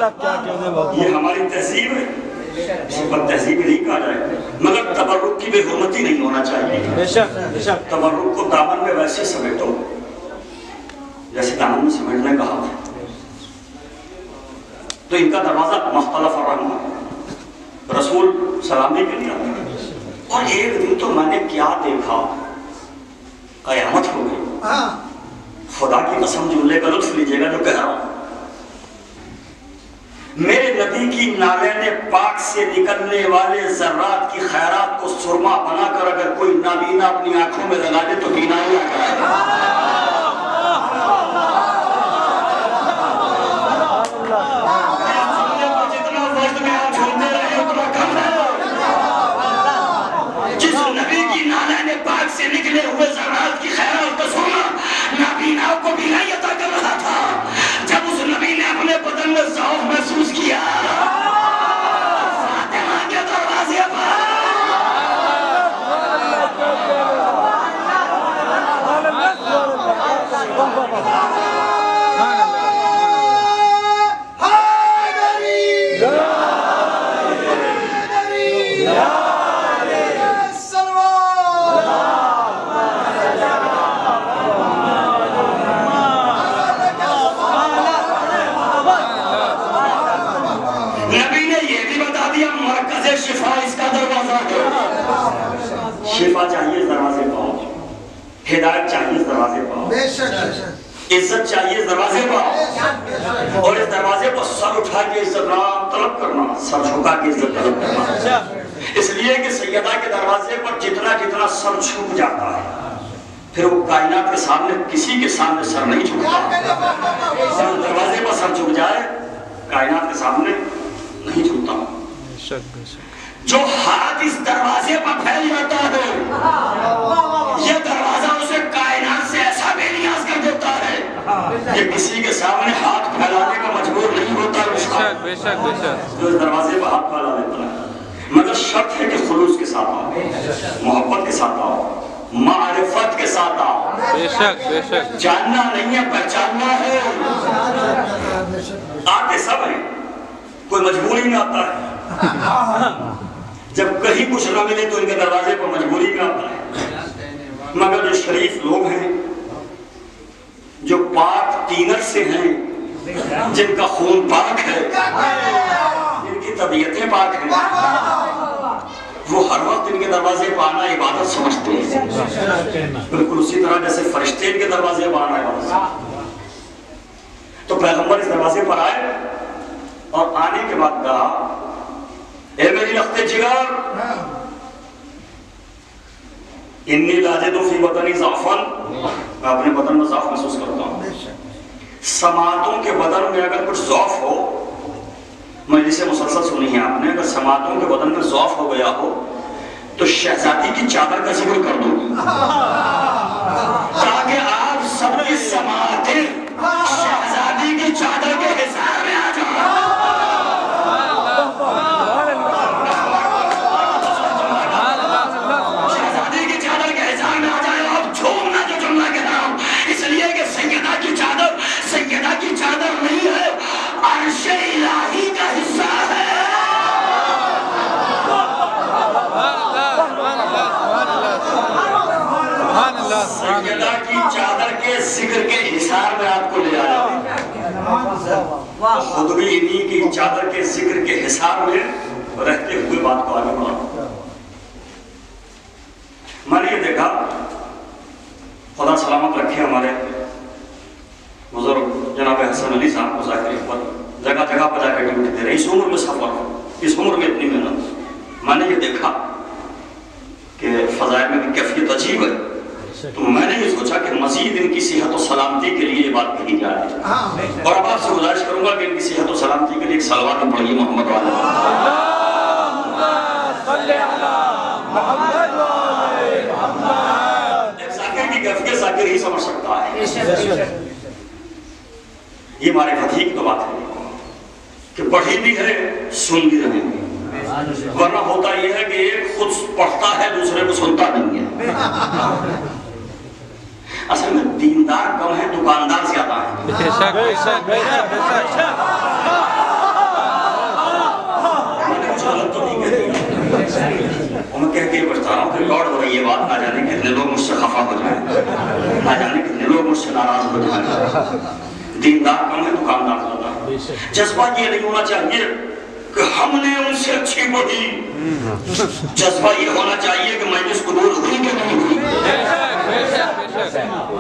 क्या कहने ये हमारी तहजीब है। तहजीब नहीं कहा जाए। मगर तबरुक की बेहरमती नहीं होना चाहिए। बेशक को दामन में वैसे समेटो जैसे दामन में समेटने कहा। तो इनका दरवाज़ा मुख्तलफ रहमा रसूल सलामी के लिए और एक दिन तो मैंने क्या देखा? कयामत हो गई। हाँ। खुदा की कसम जुमले का लुत्फ लीजिएगा जो कह रहा हूँ। मेरे नबी की नाले पाक से निकलने वाले जर्रात की खैरात को सुरमा बनाकर अगर कोई नाबीना अपनी आँखों में लगा दे तो बीना ही ने पाक से निकले हुए जरात नाबीना को बीना अता कर रहा था जब उस नबी ने अपने बदन में जौफ महसूस किया। Oh, my दरवाजे चाहिए इस दरवाजे बेशक इज़्ज़त चाहिए इस दरवाजे बेशक और इस दरवाजे पर सर उठा के इज़्ज़त तलब करना सर झुका के इज़्ज़त तलब करना। इसलिए कि सैयदा के दरवाजे पर जितना जितना सर झुक जाता है फिर वो कायनात के सामने किसी के सामने सर नहीं झुकता। सर दरवाजे पर सर झुक जाए कायनात के सामने नहीं झुकता। बेशक बेशक। जो हाथ इस दरवाजे पर फैल जाता है ये कि किसी के सामने हाथ फैलाने का मजबूर नहीं होता बेशक बेशक बेशक। जो दरवाजे पर हाथ फैला देता है। मगर शर्त है कि खुलूस के साथ आओ मोहब्बत के साथ आओ मारिफत के साथ आओ। बेशक बेशक। जानना नहीं है पहचानना है। आते सब है कोई मजबूरी में आता है। जब कहीं कुछ ना मिले तो इनके दरवाजे पर मजबूरी में आता है। मगर जो शरीफ लोग हैं जो पाक तीनत से हैं, जिनका खून पाक है, जिनकी तबीयतें पाक हैं, वो हर वक्त इनके दरवाजे पर आना इबादत समझते हैं। बिल्कुल उसी तरह जैसे फरिश्ते इनके दरवाजे पर आना इबादत तो पैगंबर इस दरवाजे पर आए और आने के बाद कहा मेरी लखते जिगर इन्नी लाजे तो फ़ी बदनी जाफन। मैं अपने बदन में जाफ महसूस करता हूँ। समातों के बदन में अगर कुछ जौफ हो मजलिस मुसलसल सुनी है आपने अगर समातों के बदन में जौफ हो गया हो तो शहजादी की चादर का ज़िक्र कर दो। ताकि आप सबकी समातें शहजादी की चादर अल्लाह की चादर के ज़िक्र के हिसाब में आपको ले आया। खुद भी इन्हीं की चादर के ज़िक्र के हिसाब में रहते हुए बात को आगे बढ़ा मैंने ये देखा खुदा सलामत रखे हमारे बुज़ुर्ग जनाब हसन अली साहब को जाकर पर जगह जगह पर जाकर ड्यूटी दे रहे इस उम्र में सफ़र इस उम्र में इतनी मेहनत। मैंने ये देखा कि फजाइल में भी कैफियत अजीब है। मैंने ये सोचा कि मजीद इनकी सेहत और सलामती के लिए ये बात कही जाए और अब आपसे गुजारिश करूँगा कि इनकी सेहत और सलामती के लिए एक सलवार में पढ़िए मोहम्मद वाले। जाकिर ही समझ सकता है। ये हमारे तो बात है कि पढ़ी भी है सुन भी रहे। वरना होता यह है कि एक खुद पढ़ता है दूसरे को सुनता नहीं है। (laughs) असल में दीनदार कम है दुकानदार ज़्यादा है। बेशक बेशक बेशक बेशक। मैं कह के रहा हूँ कि हो रही है बात ना जाने कितने लोग मुझसे खफा हो जाए ना जाने कितने लोग मुझसे नाराज़ हो जाए। दीनदार कम है दुकानदार ज़्यादा जज्बा ये नहीं होना चाहिए कि हमने उनसे अच्छी पढ़ी जज्बा ये होना चाहिए कि मैं जिस कबूल हुई कि नहीं हुई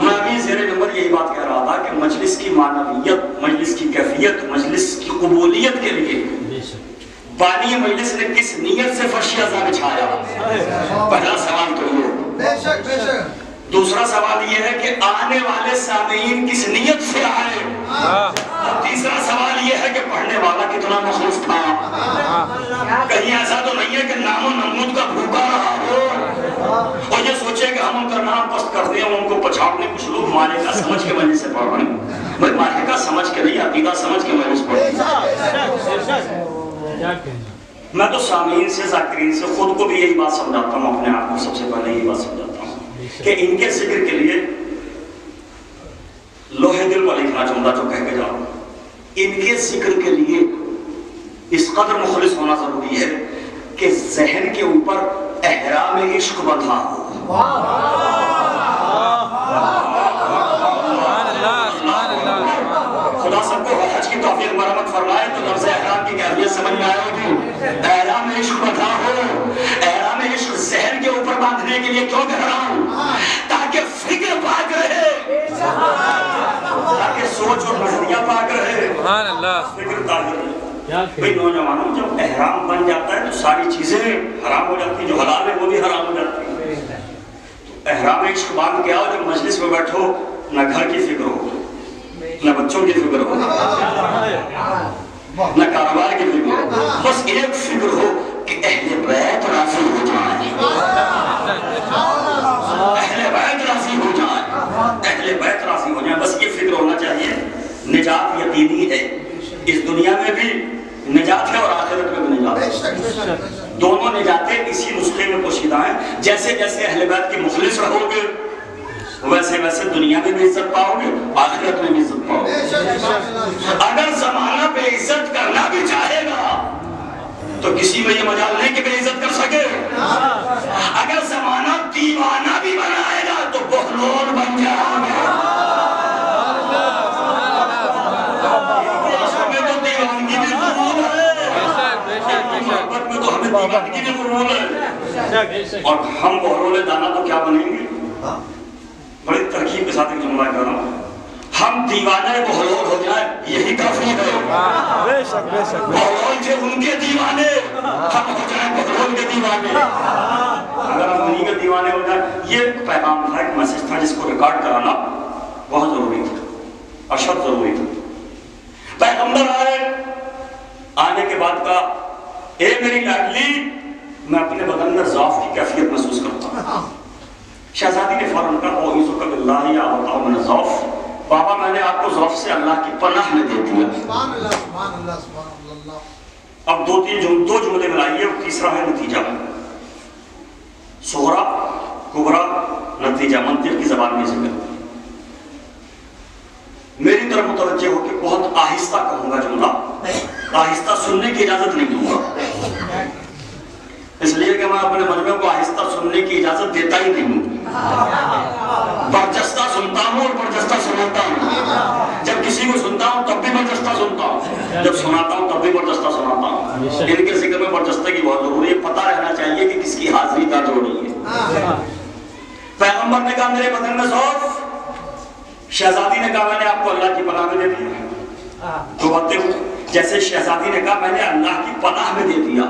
मैं अभी जेरे नंबर यही बात कह रहा था कि मजलिस की मानवीयत मजलिस की कैफियत मजलिस की कबूलियत के लिए बानी मजलिस ने किस नीयत से फर्श अजा बिछाया? पहला सवाल तो ये। दूसरा सवाल ये है कि आने वाले सामीन किस नीयत से आए? और तीसरा सवाल ये है कि पढ़ने वाला कितना मखलूस था? कहीं ऐसा तो नहीं है कि नामो नमूद का भूखा रहा हो। और ये सोचे कि हम उनका नाम पस्त कर दें उनको पछाड़ने कुछ लोग मारे का समझ के वजह से पढ़ रहे हैं। भाई, मारे का समझ के नहीं अकीदा समझ के वजह से पढ़ रहे मैं तो सामीन से, जाकिरीन से खुद को भी यही बात समझाता हूँ, अपने आप को सबसे पहले यही बात समझाता हूँ कि इनके ज़िक्र के लिए लोहे दिल पर लिखना चाहूँगा, जो कह के जाओ इनके ज़िक्र के लिए इस कदर मुखलिस होना ज़रूरी है कि जहन के ऊपर एहराम इश्क बंधा हो। खुदा सबको की फरमाए तो की समझ में आएगी एहराम इश्क बंधा हो इश्क जहन के ऊपर बांधने के लिए क्यों कह रहा हूँ? ताकि फ़िक्र पाक रहे ताकि सोच और नज़रिया पाक रहे। सुभान अल्लाह फ़िक्र ताहिर रहे भाई नौजवानों जब एहराम बन जाता है तो सारी चीज़ें हराम हो जाती हैं जो हलाल है वो भी हराम हो जाती है। तो एहराम इश्क बाँध के आओ जब मजलिस में बैठो न घर की फ़िक्र हो न बच्चों की फ़िक्र हो न कारोबार की फ़िक्र हो बस एक फ़िक्र हो कि अहले बैत राज़ी हो जाए अहले बैत राज़ी हो जाए अहले बैत राज़ी हो जाए बस ये फ़िक्र होना चाहिए निजात यकीनी है। इस दुनिया में भी निजात है और आखिरत में भी निजात है। दोनों निजातें इसी नुस्खे में पोशीदा हैं। जैसे जैसे अहले बैत के मुखलिस रहोगे वैसे वैसे दुनिया में भी इज़्ज़त पाओगे आखिरत में भी इज़्ज़त पाओगे। अगर जमाना बेइज्जत करना भी चाहेगा तो किसी में ये मजाल नहीं कि बेइज्जत कर सके। अगर जमाना दीवाना भी बनाएगा तो बहलोल बन जाएगा। तो में तो कबूल है। और हम बहलोले दाना तो क्या बनेंगे? बड़ी तरकीब के साथ एक जुमला कर रहा हूँ। हम दीवाने बहलोल हो जाए यही काफ़ी है। बेशक बेशक। बहलोल थे उनके दीवाने हम हो जाए बहलोल के दीवाने। अगर हम उन्हीं के दीवाने हो जाए ये पैगाम था एक मैसेज था जिसको रिकॉर्ड कराना बहुत ज़रूरी था अशद ज़रूरी था। पैगंबर आए आने के बाद का ए मेरी लाडली मैं अपने बदन में ज़ौफ की कैफियत महसूस करता हूँ। शहजादी ने फ़ौरन कहा ओ यूसुफ बिल्लाह या बताओ मैंने ज़ौफ बाबा मैंने आपको ज़ौफ से अल्लाह की पनाह में दे दिया। अब दो तीन जुम दो जुमले मिलाइए और तीसरा है नतीजा। सोहरा कुबरा नतीजा मंतिक की जबान में ज़िक्र। मेरी तरफ़ मुतवज्जे हो कि बहुत आहिस्ता कहूँगा जुमला। आहिस्ता सुनने की इजाज़त नहीं दूँगा। इसलिए कि मैं अपने मजमे को आहिस्ता सुनने की इजाज़त देता ही नहीं हूँ। बरजस्ता सुनता हूँ और बरजस्ता सुनाता हूँ। जब किसी को सुनता हूँ, तब भी बरजस्ता सुनता हूँ। जब सुनाता हूँ, तब भी बरजस्ता सुनाता हूँ। इनके ज़िक्र में बरजस्ते की बहुत ज़रूरी है। पता रहना चाहिए कि किसकी हाजिरी दर्ज हो रही है। पैगंबर ने कहा, मेरे बदन में सौफ। शहजादी ने कहा, मैंने आपको अल्लाह की पनाह में दे दिया तो बातें जैसे शहजादी ने कहा मैंने अल्लाह की पनाह में दे दिया।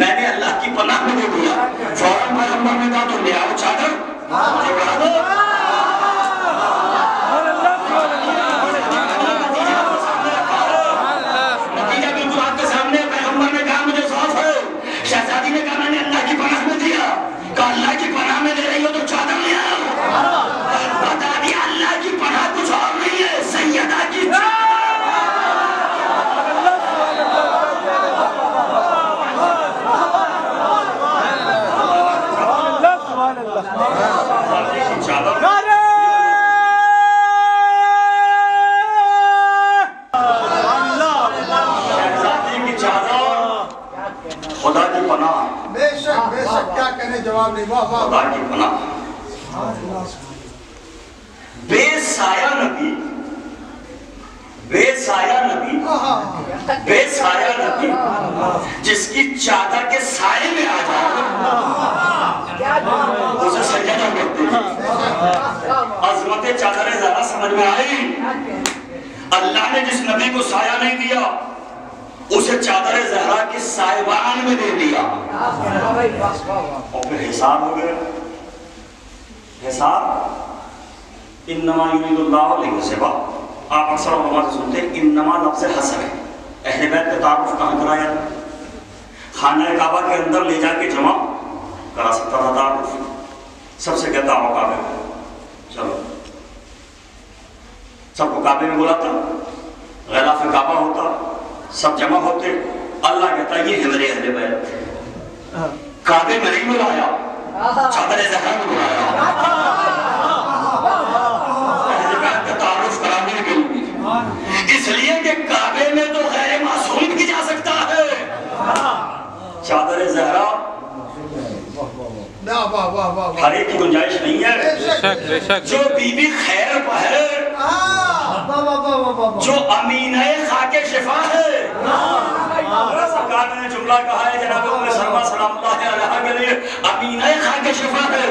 मैंने अल्लाह की पनाह में दे दिया। फ़ौरन पैगंबर ने कहा तो ले आओ चादर। जवाब नहीं वाह वाह खुदा की पनाह बेसाया नबी बेसाया नबी बेसाया नबी जिसकी चादर के साए में आ जाए। उसे सैयदा कहते हैं। अजमत चादर ज़्यादा समझ में आई अल्लाह ने जिस नबी को साया नहीं दिया उसे चादर जहरा के साइबान में दे दिया। और फिर हिसाब हो गया। हिसाब? इन नमा आप अक्सर सुनते इन नमा लफ्ज है। बैत का तारुफ कहाँ कराया खाना काबा के अंदर ले जाके जमा करा सकता था तारुफ। सबसे कहता हो। काबे में चलो। सबको काबे में बुलाता। गैलाफ काबा होता। सब जमा होते अल्लाह कहता ये है मेरे अहले बैत। काबे में नहीं बुलाया। चादर जहरा में बुलाया। अहले बैत का तारुफ कराने के लिए। इसलिए कि काबे में तो गैर मासूम भी जा सकता है। चादर जहरा। वाह वाह वाह वाह वाह। हरे की गुंजाइश नहीं है। बेशक बेशक जो बीबी खैर पहर। हाँ, जो अमीन खाके शिफा है। सरकार ने जुमला कहा है जनाब सलमा सलामुल्लाह के लिए अमीन खाके शिफा है।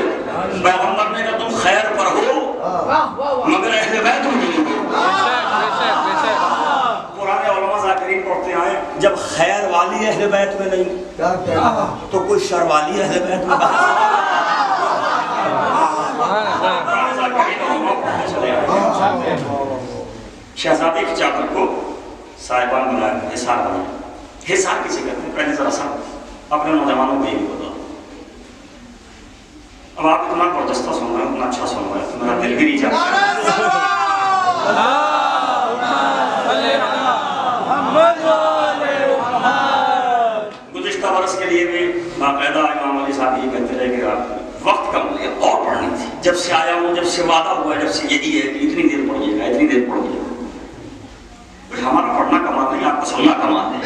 पैगंबर ने कहा तुम खैर पर हो। मगर अहले बैत में नहीं हो बेशक बेशक बेशक पुराने उलमा जाकिरीन पढ़ते आए जब खैर वाली अहले बैत में नहीं तो कोई शर वाली अहले बैत में कहाँ से? पुराने जाकिरीन उलमा पढ़ते चले आए। शहजादी की चादर को साहिबान बनाया हिसार बनाया हिसार किसे कहते हैं? पहले जरा सा अपने नौजवानों को यही भी बता अब आप इतना परदस्ता सुन रहे हो, इतना अच्छा सुन रहे हो दिल नारे गुजशत के लिए भी बाकायदा इमाम अली साहब ये कहते रहे कि आप वक्त कम लिया और पढ़नी थी। जब से आया हूँ, जब से वादा हुआ जब से यही है कि इतनी देर पढ़िएगा इतनी देर पढ़िएगा भाई हमारा पढ़ना कमाल नहीं आपको सुनना कमाल है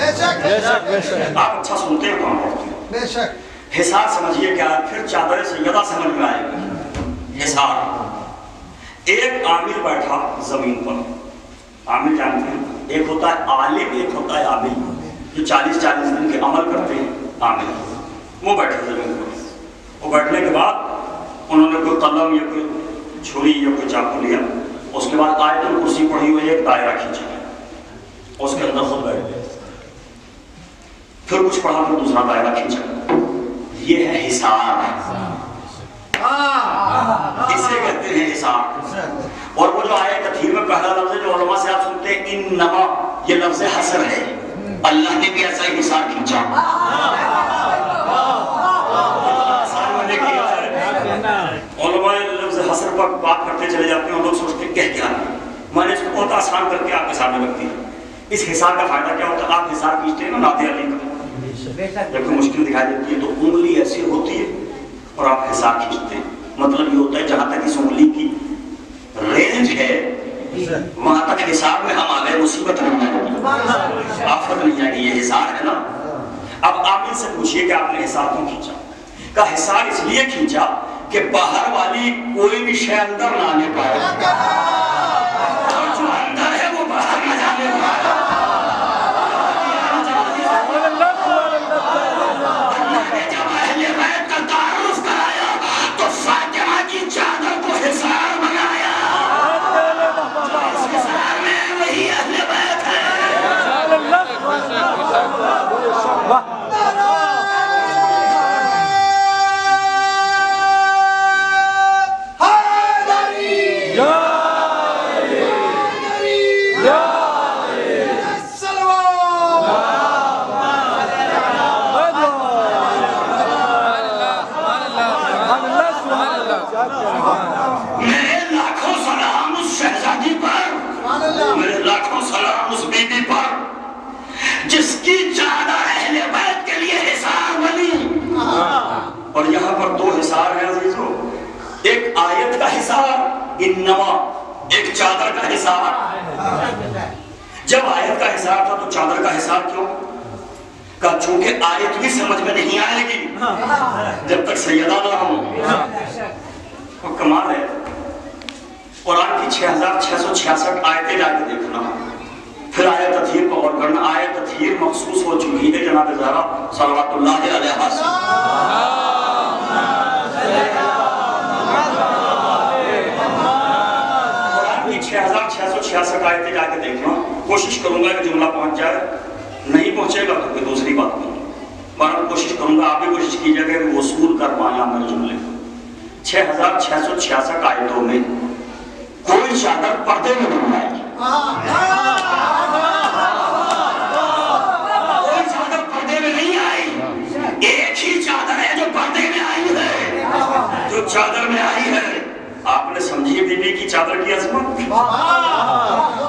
बेशक बेशक। आप अच्छा सुनते हो पढ़ते बेशक। हिसार समझिए क्या? है, फिर चादर सैयदा समझ में आएगी। हिसार। एक आमिर बैठा ज़मीन पर। आमिर जानते हैं? एक होता है आलिम एक होता है आमिर। जो चालीस चालीस दिन के अमल करते हैं आमिर। वो बैठे ज़मीन पर। वो बैठने के बाद उन्होंने कोई कलम या कोई छुरी या कोई चाकू लिया। उसके बाद आयतुल कुर्सी पढ़ी हुई एक दायरा खींचा। उसके अंदर खुद बैठ गए। फिर कुछ पढ़ा फिर दूसरा दायरा खींचा ये है हिसार। इसे कहते हैं हिसार। और वो जो आया कथीर में पहला लफ्ज जो उलमा से आप सुनते हैं इन नमा ये लफ्ज हसर है। अल्लाह ने भी ऐसा ही हिसार खींचा। हिसार पर बात करते चले जाते हैं और लोग सोचते हैं कह क्या? मैंने इसको बहुत आसान करके आपके सामने रख दिया। इस हिसार का फ़ायदा क्या होता है? आप हिसार खींचते हैं ना नाते अली का। जब कोई मुश्किल दिखाई देती है तो उंगली ऐसी होती है और आप हिसाब खींचते हैं। मतलब ये होता है, जहाँ तक इस उंगली की रेंज है, वहाँ तक हिसाब में हम आ गए मुसीबत नहीं आएगी आफत नहीं आएगी ये हिसाब है ना? अब आप इनसे पूछिए कि आपने हिसाब क्यों खींचा? का हिसाब इसलिए खींचा कि बाहर वाली कोई भी शय अंदर ना आने पाए। मेरे एक आयत का हिसार इन्नमा एक चादर का हिसार जब आयत का हिसार था तो चादर का हिसार क्यों? का चूँकि आयत भी समझ में नहीं आएगी, जब तक सैदा ना हो। वो कमाल है। कुरान की छह हज़ार छह सौ छियासठ आयतें जाके देखना। फिर आयत तथीर को और करना आयत तथीर मखसूस हो चुकी है जनाब जहरा सलवातुल्लाह अलैहा सौ छियासठ आयतें जाके देखना कोशिश करूँगा कि जुमला पहुँच जाए। नहीं पहुंचेगा तो कोई दूसरी बात करूँगा पर कोशिश करूँगा, आप भी कोशिश कीजिएगा कि वसूल कर पाए आप मेरे जुमले को। छह हज़ार छह सौ छियासठ आयतों में कोई चादर पर्दे में नहीं आई चादर में आई है जो चादर में आई है आपने समझी बीबी की चादर की अजमत।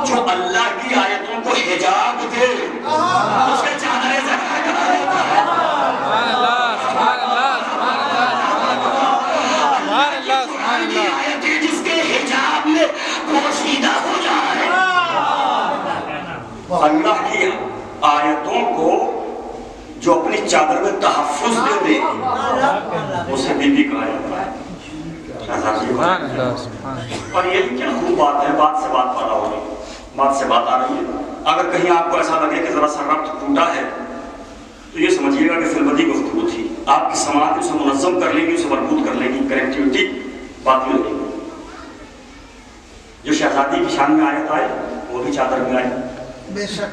जो अल्लाह की आयतों को हिजाब दे उसके चादर से जिसके हिजाब में पोशीदा हो जाए। अल्लाह की आयतों को जो अपनी चादर में तहफुज दे दे उसे बीबी कहा जाता है। और ये भी क्या खूब बात है बात से बात पैदा हो रही बात से बात आ रही है। अगर कहीं आपको ऐसा लगे कि जरा सा रब्त टूटा है तो ये समझिएगा कि फिलवदी गुफ्तगू थी। आपकी समाज उसे मुनजम कर लेगी उसे मज़बूत कर लेगी कनेक्टिविटी बात में लगेगी जो शहजादी की शान में आयत आए वो भी चादर में आए। बेशक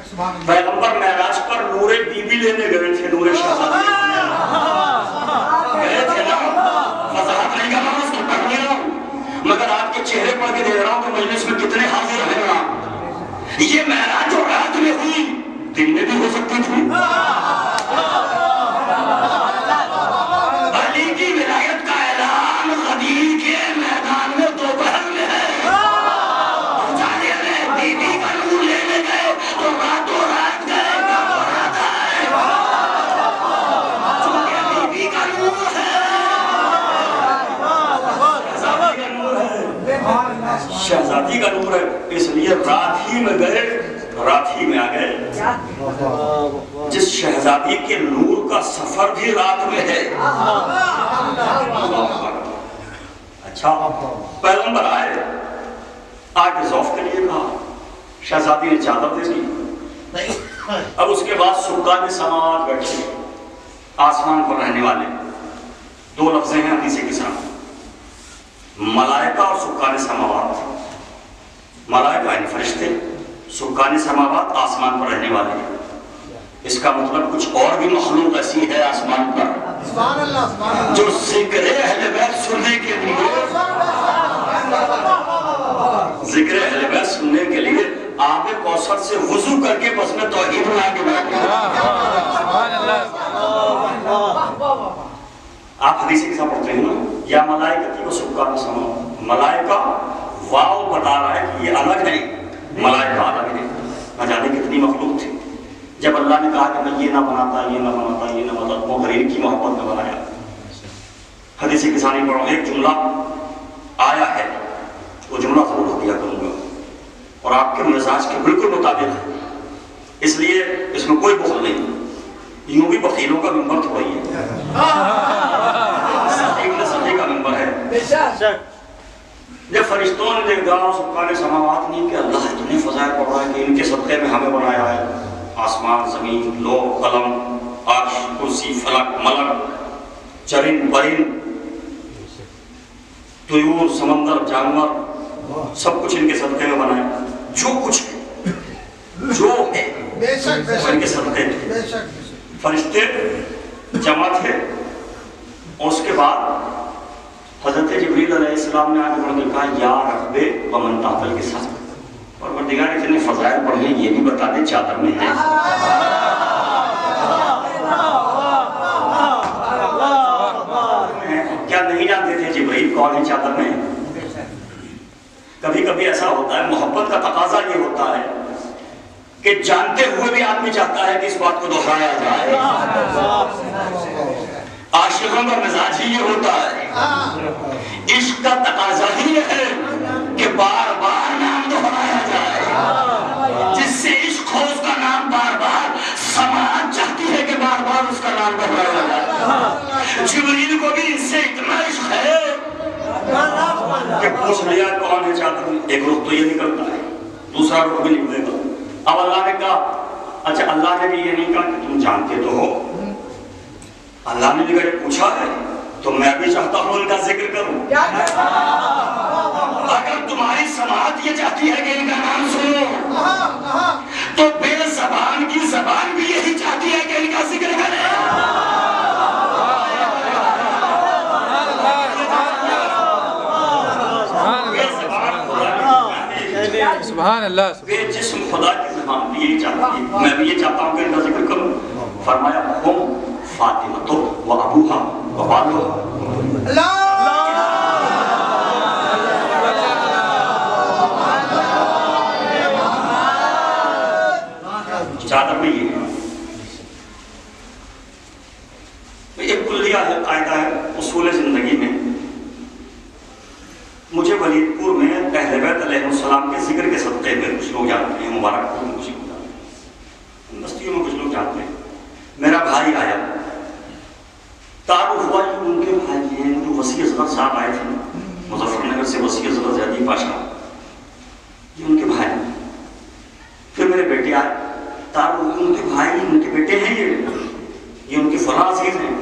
पैगंबर महराज पर नूरे बीबी लेने गए थे नूरे शहजादी। मगर आपके चेहरे पढ़ के देख रहा हूँ तो मजलिस में कितने हाजिर हैं आप। ये महराज जो रात में हुई, दिन में भी हो सकती थी। शहजादी का नूर है इसलिए रात ही में गए रात ही में आ गए। जिस शहजादी के नूर का सफ़र भी रात में है। अच्छा पैगंबर आए। आगे जौफ के लिए कहा शहजादी ने चादर दे दी अब उसके बाद सुल्तान समावात बैठे। आसमान पर रहने वाले। दो लफ्जे हैं हदीसे के साथ। मलाइका और सुल्तान समावात मलाइका यानी फरिश्ते सुल्तान समावात आसमान पर रहने वाले हैं। इसका मतलब कुछ और भी मखलूक ऐसी है आसमान पर जो ज़िक्र अहले बैत सुनने के लिए ज़िक्र अहले बैत सुनने के लिए आबे कौसर से वज़ू करके बस में के बैठे सुभान अल्लाह आप हदीस के साथ पढ़ते हैं ना या मलाइकती व सुब्हान समा मलाइका वाव बता रहा है कि ये अलग है मलाइका अलग है। न जाने कितनी मखलूक थी। जब अल्लाह ने कहा कि मैं ये ना बनाता ये ना बनाता ये ना बनाता वो गरीब की मोहब्बत में बनाया। हदीस की सानी पढ़ो एक जुमला आया है वो जुमला ज़रूर हो दिया करूँगा। और आपके मिजाज के बिल्कुल मुताबिक है। इसलिए इसमें कोई बुखल नहीं। यूँ भी बकीलों का मिंबर थोड़ा ही है। (laughs) का मिंबर है। जब फरिश्तों ने देखा सबका ने समावात नहीं कि अल्लाह इतने फजाइल पढ़ रहा है कि इनके सदक़े में हमें बनाया है। आसमान ज़मीन लो कलम अर्श कुर्सी फलक मलक चरिन परिन तुयूर समंदर जानवर सब कुछ इनके सदक़े में बनाया। जो कुछ है जो है इनके सदक़े फरिश्ते जमा थे और उसके बाद हज़रत जबरील ने आगे बढ़ के कहा या रब्बे वमन तातल के साथ। परवरदिगार इतने फजाइल पढ़े ये भी बता दें, चादर में है। क्या नहीं जानते थे जिब्रील कौन है चादर में? कभी कभी ऐसा होता है, मोहब्बत का तकाजा ये होता है कि जानते हुए भी आदमी चाहता है कि इस बात को दोहराया जाए। आशिकों का मिजाज ही ये होता है। इश्क का तकाजा ही ये है कि बार बार नाम दोहराया जाए। जिससे इश्क हो उसका नाम बार बार समाज चाहती है कि बार बार उसका नाम दोहराया जाए। जिब्रील को भी इससे इतना इश्क है कि पूछ लिया कौन है में एक रुख तो ये निकलता है दूसरा रुख भी निकलेगा। अब अल्लाह ने कहा अच्छा अल्लाह ने भी ये नहीं कहा कि तुम जानते तो हो। अल्लाह ने भी अगर पूछा है तो मैं भी चाहता हूँ इनका ज़िक्र करूँ। अगर तुम्हारी समाज ये चाहती है कि इनका नाम सुनो तो बेजबान की जबान भी यही चाहती है कि इनका ज़िक्र करे। अल्लाह। वे जिस्म खुदा की जबान भी यही चाहती है। मैं भी ये चाहता हूँ कि इनका ज़िक्र करूँ। फरमाया हुम फातिमा तो व अबूहा व ये है एक कुल्लिया है कायदा है उसूल ज़िंदगी में। मुझे वलीदपुर में बैत के ज़िक्र के सत्ते में कुछ लोग जानते हैं मुबारकपुर में कुछ लोग जानते हैं। बस्तियों में कुछ लोग जानते हैं। मेरा भाई आया। तारुफ हुआ कि उनके भाई हैं जो वसी असगर साहब आए थे। मुजफ्फरनगर से वसी असगर जैदी पाशा ये उनके भाई। फिर मेरे बेटे आए। तारुफ उनके भाई उनके बेटे हैं ये। ये उनके फला अज़ीज़ हैं।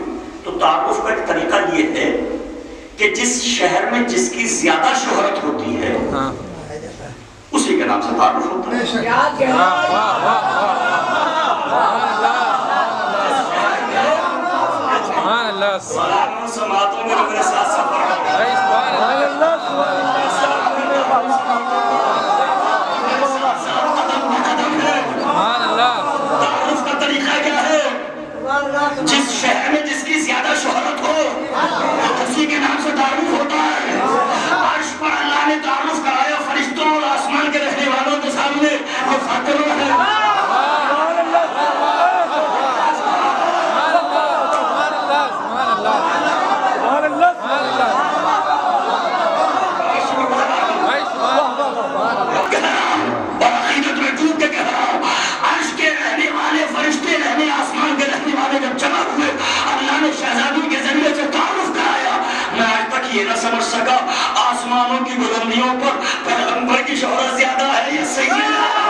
तो तारुफ का एक तरीका ये है कि जिस शहर में जिसकी ज़्यादा शोहरत होती है हाँ। उसी के नाम से तारुफ होता है। ये ना समझ सका। आसमानों की बुलंदियों पर पैगंबर की शोहरत ज़्यादा है। ये सही है।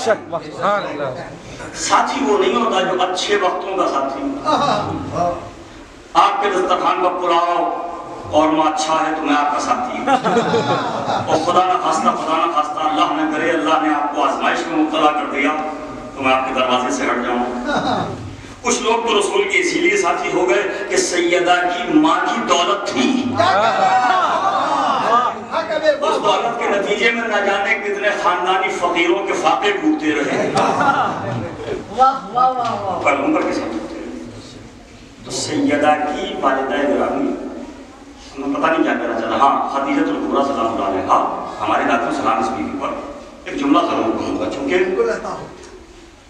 बेशक साथी वो नहीं होता जो अच्छे वक्तों का साथी आपके दस्तरखान पर पुलाव और मैं अच्छा है तो मैं आपका साथी और खुदा ना खास्ता खुदा ना खास्ता अल्लाह ने करे अल्लाह ने आपको आजमाइश में मुबतला कर दिया तो मैं आपके दरवाजे से हट जाऊँ। कुछ लोग तो रसूल के इसीलिए साथी हो गए कि सैयदा की माँ की दौलत थी। उस दौलत के नतीजे में न जाने कितने खानदानी फकीरों के फाके टूटते रहे। पैगंबर के साथ। रहे। तो सैयदा की वालिदा ग्रामी हमें पता नहीं क्या कहना चाह रहा हाँ खदीजतुल कुबरा सलाम अलैहा। हमारे दाखिल सलाम इस बीवी पर। एक जुमला ज़रूर कहूँगा चूँकि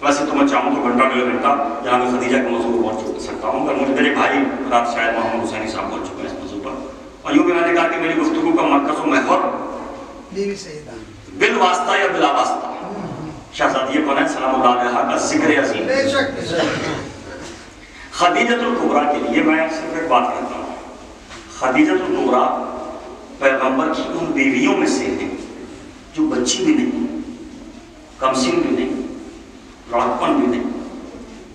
वैसे तो मैं चाहूँ तो घंटा डेढ़ घंटा यहाँ मैं खदीजा के मौजूद पर पहुँच सकता हूँ पर मुझे मेरे भाई रात शायद मोहम्मद हुसैनी साहब बोल चुके हैं। पर और यूँ मैंने कहा कि मेरी गुफ्तु का मरकज सईदा बिल वास्ता या बिला वास्ता। शहजादी कौन सलाम का ज़िक्र अजीम। के लिए मैं सिर्फ़ एक बात कहता हूँ। पैगंबर की उन बीवियों में से है जो बच्ची भी नहीं कमसिन भी नहीं लड़कपन भी नहीं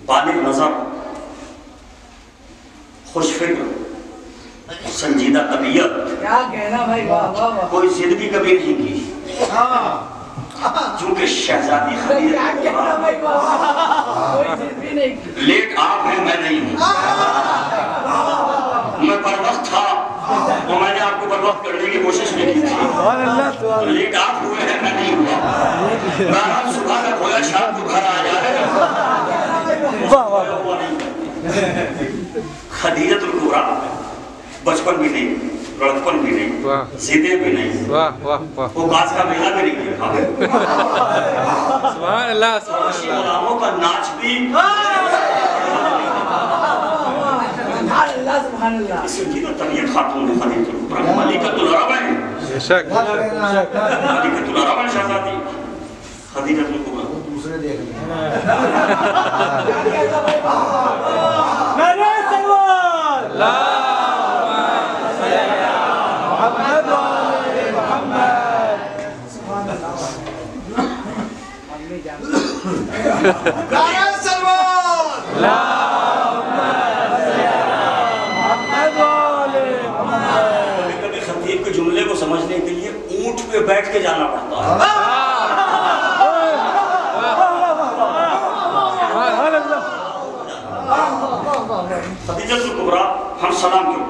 बालिग नज़र खुश फ़िक्र संजीदा तबीयत। क्या कहना भाई? वाह वाह वाह। कोई जिद भी कभी नहीं की। हाँ। चूँकि शहजादी क्या कहना भाई? वाह कोई जिद भी नहीं की। लेट आप हैं मैं नहीं हूँ। मैं बर वक्त था तो मैंने आपको बर वक्त करने की कोशिश नहीं की थी। सुभान लेट आप हुए हैं मैं नहीं हुआ। मैं आज सुबह का खोया शाम को घर आया है। अल्लाह वाह वाह। खदीजतुल कुबरा बचपन भी नहीं लड़कपन भी नहीं। जिदे भी नहीं। वाह वाह वाह। वो गाज का मेला भी नहीं देखा। सुभान अल्लाह सुभान अल्लाह गुलामों का नाच भी। अल्लाह सुभान अल्लाह संजीदा तबीयत खातून है खदीजतुल कुबरा मलिकतुल अरब है। बेशक। मलिकतुल अरब है शहजादी। खदीजतुल कुबरा। दूसरे देख लें। नारे सलवान मोहम्मद वाले मोहम्मद कभी कभी खतीब के जुमले को समझने के लिए ऊँट पे बैठ के जाना पड़ता है। कुबरा हम सलाम क्यों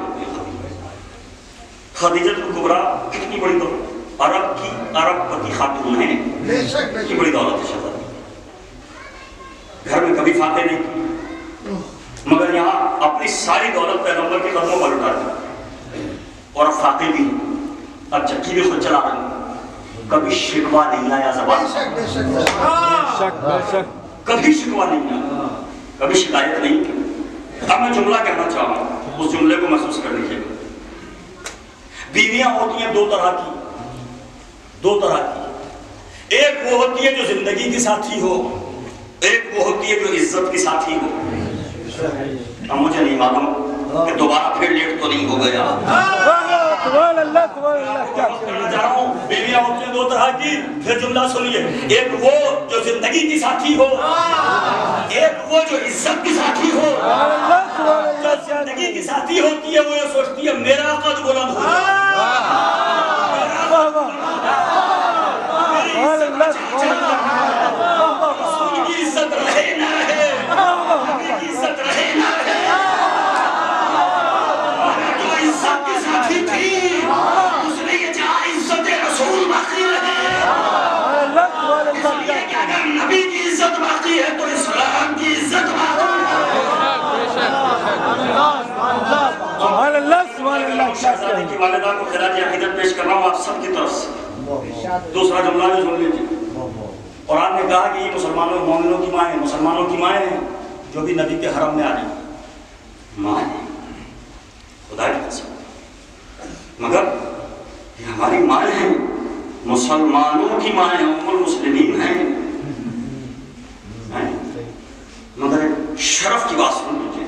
खदीजतुल कुबरा कितनी बड़ी दौलत अरब की अरबपति खातून है कितनी बड़ी दौलत है घर में कभी फाके नहीं। की मगर यहाँ अपनी सारी दौलत पैगंबर के कदमों पर उठा दी। और अब फाके भी हैं। अब चक्की भी खुद चला रहे कभी शिकवा नहीं आया जबान। बेशक कभी शिकवा नहीं आया। कभी शिकायत नहीं। अब मैं जुमला कहना चाहूँगा। उस जुमले को महसूस कर लीजिएगा बीवियाँ होती हैं दो तरह की। दो तरह की। एक वो होती है जो ज़िंदगी की साथी हो। एक वो होती है जो इज़्ज़त की साथी हो अब मुझे नहीं मालूम कि दोबारा फिर लेट तो नहीं हो गया। हूँ होती हैं दो तरह की फिर जुमला सुनिए। एक वो जो ज़िंदगी की साथी हो एक वो जो इज़्ज़त की साथी हो जो ज़िंदगी की साथी होती है वो ये सोचती है मेरा कद बुलंद हो जाए। वाह वालिदा को खिराज अकीदत पेश कर रहा हूँ आप सबकी तरफ़ से दूसरा जुमला भी सुन लीजिए कुरान ने कहा कि ये मुसलमानों मोमिनों की माएँ हैं मुसलमानों की माएँ हैं जो भी नबी के हरम में आ रही माँ खुदा की कसम। मगर ये हमारी माएँ हैं। मुसलमानों की माएँ हैं उम्मुल मुस्लिमीन हैं। हैं? मगर शरफ की बात सुन लीजिए।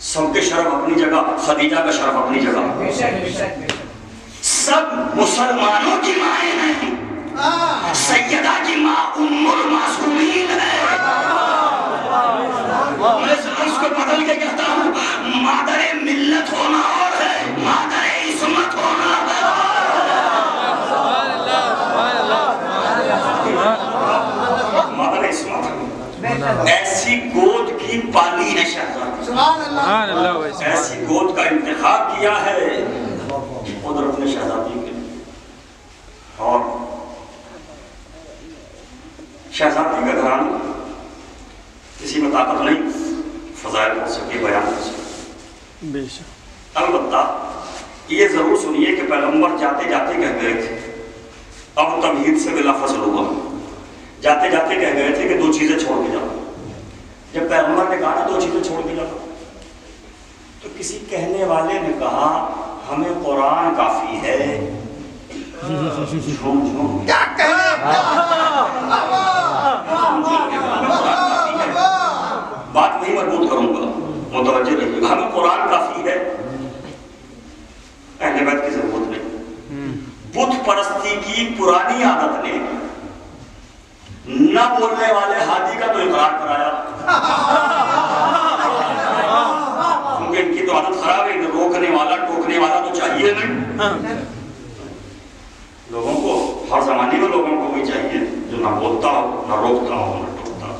सबके शरफ अपनी जगह खदीजा का शरफ अपनी जगह। सब मुसलमानों की माएँ हैं। सैयदा की माँ उम्मुल मासूमीन है मैं बदल के कहता हूँ मिल्लत होना और है इस्मत होना ऐसी गोद की पाली है शहजादी ऐसी गोद का इंतखाब किया है शहजादी के और शहजादी का घराना किसी में ताकत नहीं फजाइल हो सके बयान हो सके बेशक। अलबत्ता ये ज़रूर सुनिए कि पैगंबर जाते जाते कह गए थे। अब तमहीद से बिला फ़सल हुआ। जाते जाते कह गए थे कि दो चीज़ें छोड़ के जाओ। जब पैगंबर ने कहा ना दो चीज़ें छोड़ के जाओ तो किसी कहने वाले ने कहा हमें कुरान काफ़ी है। (laughs) झूम झूम क्या? कहना बात नहीं मज़बूत करूँगा मुतवजह रहिएगा हमें कुरान काफ़ी है। अहले बैत की ज़रूरत नहीं। बुत परस्ती की पुरानी आदत ने न बोलने वाले हादी का तो इकरार कराया। क्योंकि इनकी तो आदत खराब है रोकने वाला टोकने वाला तो चाहिए नहीं। लोगों को हर जमाने में लोगों को भी चाहिए जो ना बोलता हो ना रोकता हो ना टोकता हो।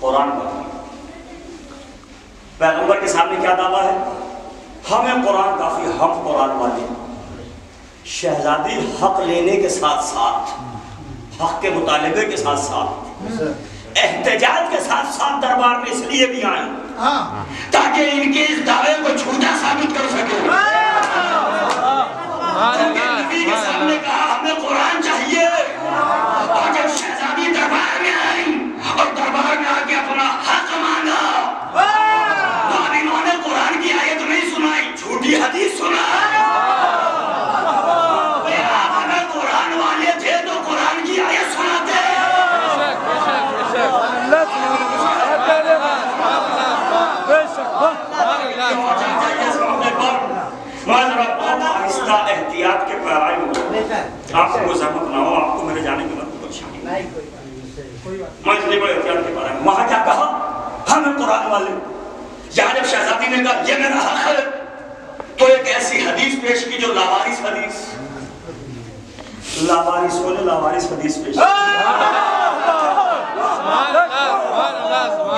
कुरान का पैगंबर के सामने क्या दावा है? हमें कुरान काफ़ी हम कुरान वाले शहजादी हक लेने के साथ साथ हक के मुतालबे के साथ साथ एहतजाज के साथ साथ दरबार में इसलिए भी आए हाँ। ताकि इनके इस दावे को झूठा साबित कर सके। के सामने कहा हमें कुरान चाहिए। और जब शहजादी दरबार में आई और दरबार में आके अपना हक मांगा। हदीस आहिस्ता एहतियात के आपको जहमत ना हो आपको मेरे जाने की मत परेशानी मैं इसलिए बड़े एहतियात के पैराई। वहाँ क्या कहा हमें कुरान वाले यहाँ जब शहजादी ने कहा ये मेरा हक है तो एक ऐसी हदीस पेश की जो लावारिस हदीस। लावारिस, बोले लावारिस हदीस पेश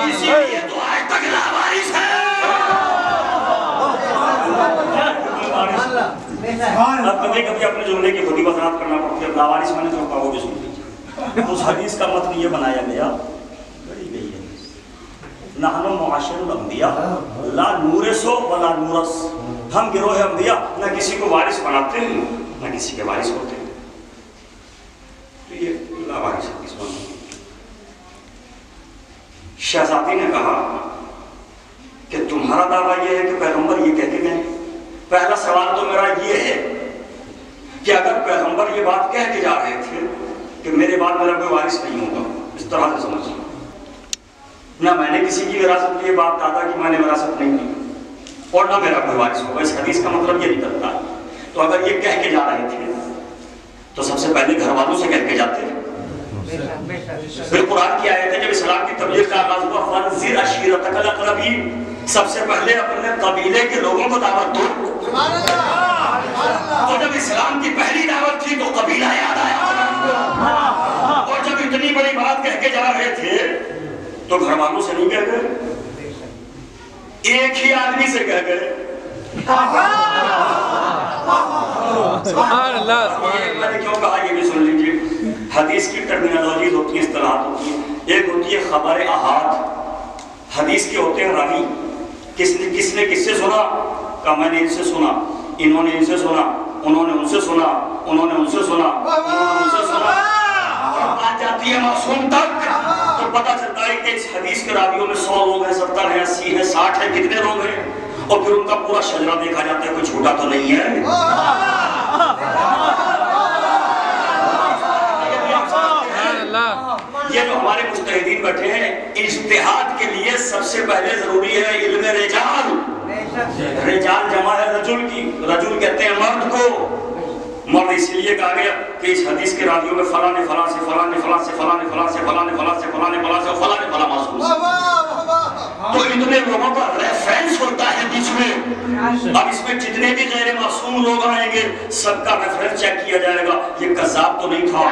इसीलिए तो आज तक लावारिस है। कभी कभी अपने जुमले की खुद ही करना पड़ती है लावारिस मैंने तो कहा भी सुन उस हदीस का मतलब ये बनाया गया नहनो मुआशिरुल अंबिया, ला नूरसो वला नूरस। हम गिरोह अंबिया न किसी को वारिस बनाते हैं, न किसी के वारिस होते हैं। तो ये लावारिस शहजादी ने कहा कि तुम्हारा दावा यह है कि पैगंबर ये कहते गए पहला सवाल तो मेरा ये है कि अगर पैगंबर ये बात कह के जा रहे थे कि मेरे बाद मेरा कोई वारिस नहीं होगा, इस तरह से समझिए। ना मैंने किसी की विरासत की बात, दादा की मैंने विरासत नहीं की। और ना मेरा कोई वारिस होगा। इस हदीस का मतलब ये निकलता है। तो अगर ये कह के जा रहे थे तो सबसे पहले घर वालों से कह के जाते फिर कुरान की आयत है जब इस्लाम की तबलीग का आगाज़ हुआ फंजिर अशीरतकल अक़रबीन सबसे पहले अपने कबीले के लोगों को दावत दो। तो जब इस्लाम की पहली दावत थी तो कबीला याद आया। और जब इतनी बड़ी बात कह के जा रहे थे तो घर वालों से नहीं कह गए एक ही आदमी से कह गए मैंने क्यों कहा ये भी सुन लीजिए? हदीस की टर्मिनोलॉजी होती है होती है। एक होती है खबर अहाद। हदीस के होते हैं रावी। किसने किसने किससे सुना? का मैंने इनसे सुना। इन्होंने इनसे सुना। उन्होंने उनसे सुना। उन्होंने उनसे सुना। उन्होंने उनसे सुना। बात जाती है मासूम तक। तो पता चलता है कि इस हदीस के रावियों में सौ लोग हैं सत्तर हैं अस्सी हैं साठ हैं कितने लोग हैं? और फिर उनका पूरा शजरा देखा जाता है कोई छोटा तो नहीं है। ये जो हमारे मुस्तहिदीन बैठे हैं इज्तिहाद के लिए सबसे पहले ज़रूरी है इल्म रिजाल। रिजाल जमा है रजुल की। रजुल कहते हैं मर्द को। मर्द इसलिए कहा गया कि इस हदीस के रावियों में फला ने फला से फला ने फला से फला ने फला से फला ने फला से फला ने फला से फला ने फला मासूम तो इतने लोगों का रेफरेंस होता है बीच में। अब इसमें जितने भी गैर मासूम लोग आएँगे सबका रेफरेंस चेक किया जाएगा। ये कसाब तो नहीं था।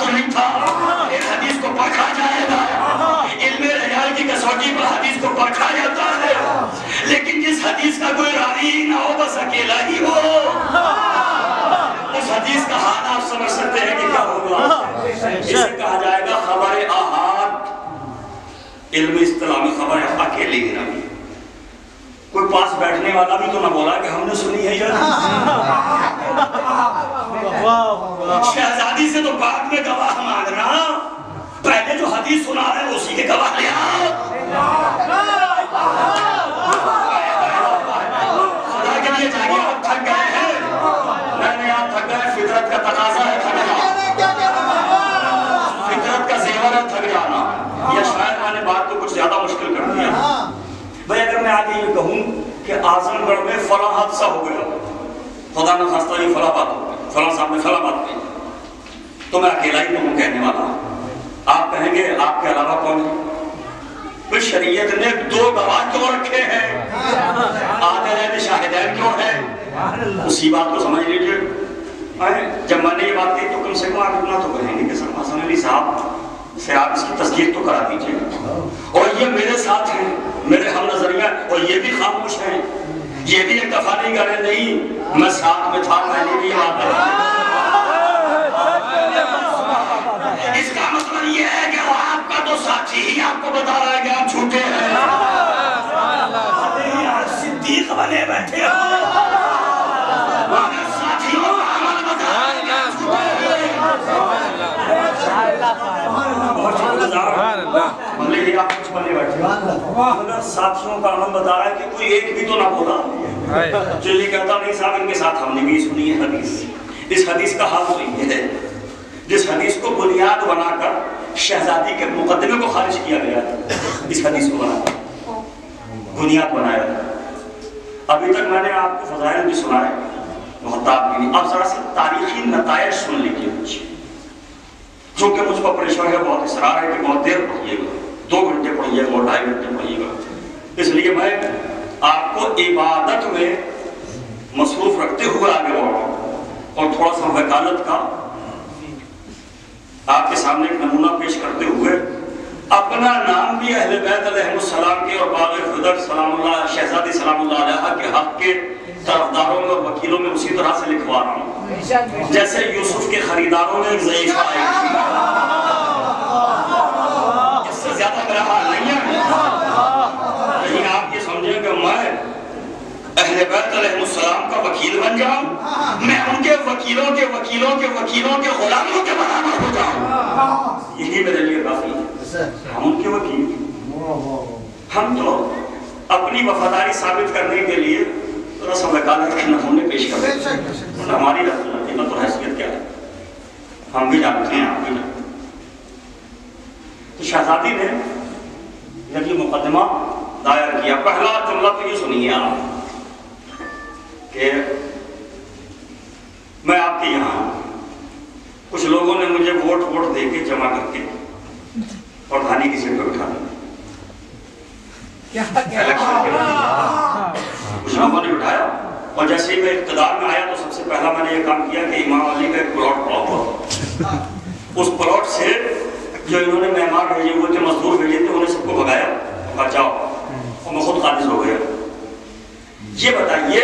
तो नहीं था। इस हदीस को परखा जाएगा। इल्मे रिजाल की कसौटी पर हदीस को परखा जाता है। लेकिन जिस हदीस का कोई रावी ना हो, बस अकेला ही हो। उस हदीस का हाल आप समझ सकते हैं कि क्या होगा इसे कहा जाएगा खबर आहद। इल्म इस्लामी खबर है अकेले ही रावी कोई पास बैठने वाला भी तो ना बोला कि हमने सुनी है यार शहजादी से तो बाद में गवाह मांगना पहले जो हदीस सुना है उसी के गवाह ले आओ खुदा के लिए जाइए आप थक गए हैं नहीं नहीं आप थक गए फितरत का तकाजा है थक जाना फितरत का जेवर है थक जाना या शायद मैंने बात को कुछ ज़्यादा मुश्किल कर दिया भाई अगर मैं आगे ये कहूँ कि आजमगढ़ में फला हादसा हो गया खुदा न खास्ता ये फला बात हो गई फला साहब ने फला बात कही तो मैं अकेला ही तो हूँ कहने वाला आप कहेंगे आपके अलावा कौन है? फिर शरीयत ने दो गवाह क्यों रखे हैं? आदर शाहिदैन क्यों है? उसी बात को समझ लीजिए। जब मैंने ये बात की तो कम से कम आप इतना तो कहेंगे कि सर हसन अली साहब से आप इसकी तस्दीक तो करा दीजिए। और ये मेरे साथ हैं मेरे हम नज़रिया और ये भी खामोश हैं। ये भी एक दफ़ा नहीं कर नहीं मैं साथ में था पहले भी ये बात कही इसका मतलब ये है कि आपका तो साथी ही आपको बता रहा है कि आप झूठे हैं। बने बैठे बहुत शुक्रगुजार। भले आप कुछ बने बैठे साथियों का अमल बता रहा है कि कोई एक भी तो ना बोला। जो ये कहता नहीं साहब इनके साथ हमने भी सुनी है हदीस। इस हदीस का हाल तो है। जिस हदीस को बुनियाद बनाकर शहजादी के मुकदमे को खारिज किया गया था इस हदीस को बनाकर बुनियाद बनाया। था अभी तक मैंने आपको फजाइल भी सुनाए मोहताब नहीं अब जरा से तारीखी नतज सुन लीजिए कुछ। चूँकि मुझ पर प्रेशर है, बहुत इसरार है कि बहुत देर पढ़िएगा, दो घंटे पढ़िएगा और ढाई घंटे पढ़िएगा। इसलिए मैं आपको इबादत में मसरूफ रखते हुए आगे बढ़ा और थोड़ा सा वकालत का आपके सामने एक नमूना पेश करते हुए अपना नाम भी अहले बैत के और खुदर सलामुल्लाह, शहजादी सलाम के हक के तरफदारों में और वकीलों में उसी तरह से लिखवा रहा हूँ। जैसे यूसुफ के खरीदारों आई इससे ज़्यादा मेरा हाल नहीं है। आप ये समझें कि मैं अहले का वकील बन जाऊँ। मैं उनके वकीलों के वकीलों के वकीलों के गुलामों के बराबर हो जाऊँ। यही मेरे लिए काफ़ी है। हम उनके वकील हम तो अपनी वफादारी साबित करने के लिए थोड़ा सा वकालत के नमूने पेश कर और हमारी कीमत और हैसियत क्या है? हम भी जानते हैं आप भी जानते हैं। तो शहजादी ने जब ये मुकदमा दायर किया पहला जुमला तो ये सुनिए आप कि मैं आपके यहाँ कुछ लोगों ने मुझे वोट वोट दे के जमा करके प्रधानी की सीट पर बिठा दिया। इलेक्शन के बाद कुछ ने बिठाया और जैसे ही मैं इकतदार में आया तो सबसे पहला मैंने ये काम किया कि इमाम अली का एक प्लॉट पड़ा हुआ। उस प्लॉट से जो इन्होंने मेहमान भेजे हुए थे मजदूर भेजे थे, उन्हें सबको भगाया और जाओ। और मैं खुद खारिज हो गया। ये बताइए,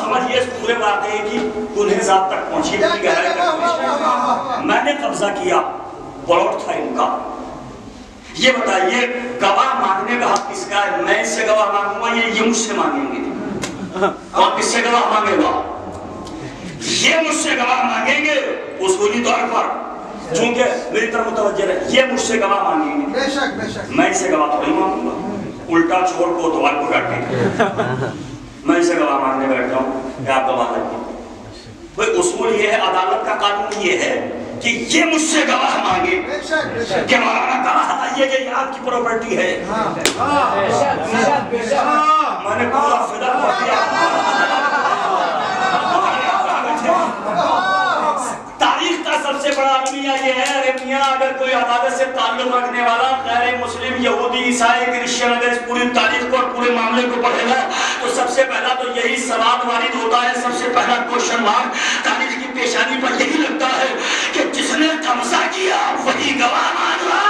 समझिए पूरे वाकये की उन्हें जात तक पहुँची गहराई। मैंने कब्जा किया प्लॉट था इनका। ये बताइए गवाह मांगने का हक किसका है? मैं इससे गवाह मांगूँगा ये ये मुझसे मांगेंगे। और किससे गवाह मांगेगा? ये मुझसे गवाह मांगेंगे उसूली तौर पर। चूँकि मेरी तरफ़ मुतवज्जह रहे ये मुझसे गवाह मांगेंगे। बेशक बेशक। मैं इसे गवाह थोड़ी मांगूँगा। उल्टा छोड़ को तो को। काटे मैं इसे गवाह मांगने बैठ जाऊँ आप गवाह लगे भाई उसूल ये है अदालत का कानून ये है। कि ये मुझसे गवाह मांगे। कि मौलाना गवाह आइए कि ये आपकी प्रॉपर्टी है? मैंने पूरा फिदा कर दिया तारीख का सबसे बड़ा अकलिया ये है, अरे मियाँ, अगर कोई अदालत से ताल्लुक रखने वाला गैर मुस्लिम, यहूदी, ईसाई, क्रिश्चियन, अगर इस पूरी तारीख को और पूरे मामले को पढ़ेगा तो सबसे पहला तो यही सवाल वारिद होता है, सबसे पहला क्वेश्चन मार्क तारीख की पेशानी पर यही लगता है कि जिसने तमसा किया, वही गवाह मान रहा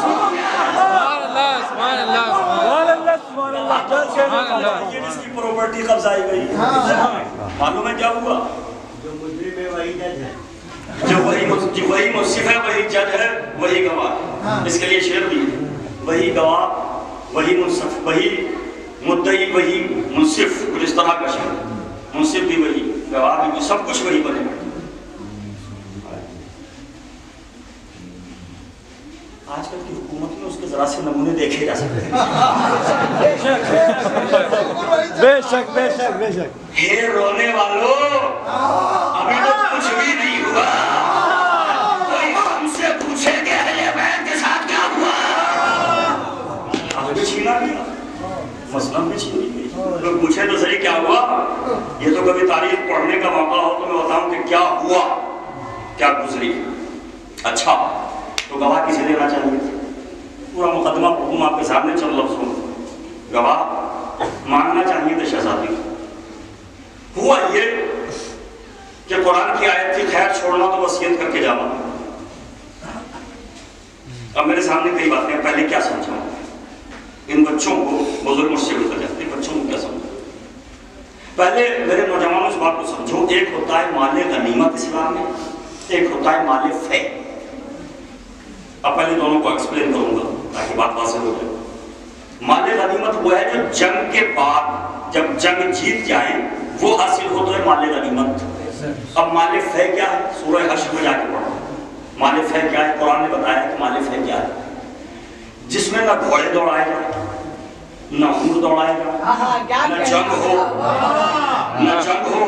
सुभान अल्लाह सुभान अल्लाह सुभान सुभान अल्लाह सुभान अल्लाह क्या कहने सुभान वाला अल्लाह। ये प्रॉपर्टी कब्जाई गई मालूम है। क्या हुआ जो मुजरिम है। वही जज है जो वही जो वही मुंसिफ है वही जज है वही गवाह इसके लिए शेर भी है वही गवाह वही मुंसिफ वही मुद्दई वही मुंसिफ कुछ इस तरह का शेर मुंसिफ भी वही गवाह भी सब कुछ वही बने आजकल की हुकूमत में उसके जरा से नमूने देखे जा सकते हैं। बेशक बेशक बेशक। हे रोने वालों अभी तो कुछ भी नहीं हुआ। कोई हमसे पूछे कि अहले बैत के साथ क्या हुआ? छीना मसलन भी छीनी लोग पूछे तो सही क्या हुआ? ये तो कभी तारीख पढ़ने का मौका हो तो मैं बताऊँ कि क्या हुआ? क्या गुजरी? अच्छा। तो गवाह किसे देना चाहिए पूरा मुकदमा हुकुम आपके सामने चल लफ्जों गवाह मांगना चाहिए थे शहजादी। हुआ ये कि कुरान की आयत थी, खैर छोड़ना तो वसीयत करके जाना। अब मेरे सामने कई बातें पहले क्या समझाऊं? इन बच्चों को बुज़ुर्ग मुझसे भी जाते बच्चों को क्या समझाऊं? पहले मेरे नौजवानों इस बात को समझो, एक होता है माले गनीमत इस्लाम में, एक होता है माले फे अब पहले दोनों को एक्सप्लेन करूँगा, ताकि बात वाजह हो जाए। माले गनीमत वो है जो जंग के बाद, जब जंग जीत जाए, वो हासिल हो तो है माले गनीमत अब माले फै क्या? है सूरह हश में जाके पढ़ो। माले फै क्या? है कुरान ने बताया कि माले फै क्या? है जिसमें ना घोड़े दौड़ाए जाए न ऊँट दौड़ाएगा न जंग हो न जंग हो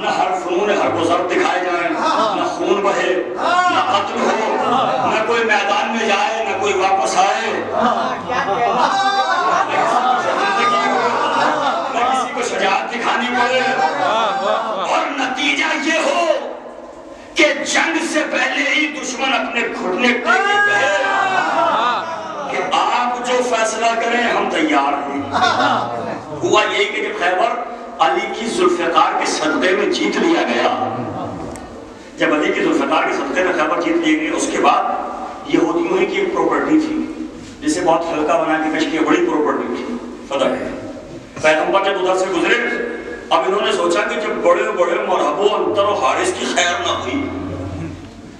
न हर फनून हर गुजर दिखाए जाए न खून बहे न कत्ल हो न कोई मैदान में जाए न कोई वापस आए। ज़िंदगी न किसी को शजात दिखानी पड़े और नतीजा ये हो कि जंग से पहले ही दुश्मन अपने घुटने टेके फैसला करें हम तैयार हैं। हुआ यही कि जब खैबर अली की जुल्फकार के सदक़े में जीत लिया गया जब अली की जुल्फकार के सदक़े में खैबर जीत लिया गया उसके बाद यहूदियों की एक प्रॉपर्टी थी जिसे बहुत हल्का बना के पेश किया बड़ी प्रॉपर्टी थी फतह। पैगंबर जब उधर से गुजरे अब इन्होंने सोचा कि जब बड़े बड़े मरहबो अंतर और हारिस की खैर ना हुई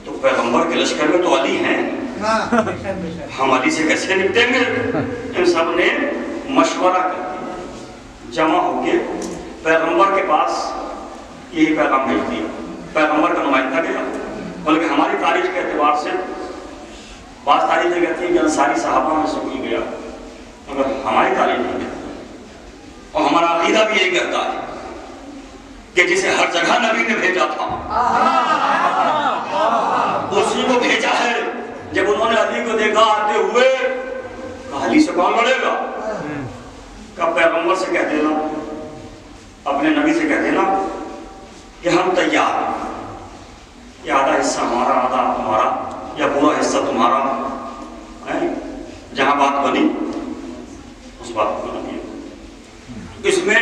तो पैगंबर के लश्कर में तो अली हैं। हम अली से कैसे निपटेंगे। इन सबने मशवरा कर जमा होके पैगंबर के पास यही पैगाम भेज दिया। पैगंबर का नुमाइंदा गया। बल्कि हमारी तारीख के एतबार से बात तारीखें कहती हैं कि अंसारी साहबा में से कोई गया। मगर हमारी तारीख नहीं कहती और हमारा अकीदा भी यही कहता है कि जिसे हर जगह नबी ने भेजा था उसी को भेजा है। जब उन्होंने अली को देखा आते हुए अली से कौन लड़ेगा कब पैगंबर से कह देना? अपने नबी से कह देना कि हम तैयार हैं। ये आधा हिस्सा हमारा आधा तुम्हारा या पूरा हिस्सा तुम्हारा। है? जहाँ बात बनी उस बात को बनी इसमें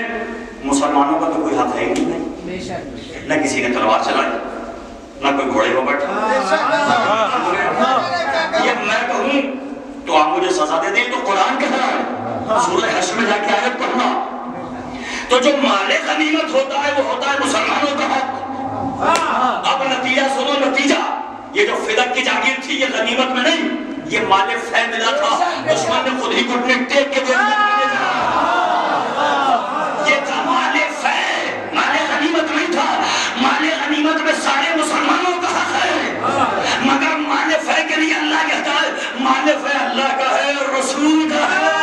मुसलमानों का तो कोई हाथ है ही नहीं। न किसी ने तलवार चलाई न कोई घोड़े पर बैठा ये मैं कहूँ तो आप मुझे सजा दे दें तो कुरान कह रहा है। सूरह हश्र में जाके आयत पढ़ना। तो जो माले गनीमत होता है वो होता है मुसलमानों का हक। अब नतीजा सुनो नतीजा। ये जो फिदक की जागीर थी ये गनीमत में नहीं। ये माले फै मिला था दुश्मन ने खुद ही घुटने टेक के सारे मुसलमानों का हक है। मगर माले फै के लिए अल्लाह कहता है माले फै अल्लाह का है, रसूल का है।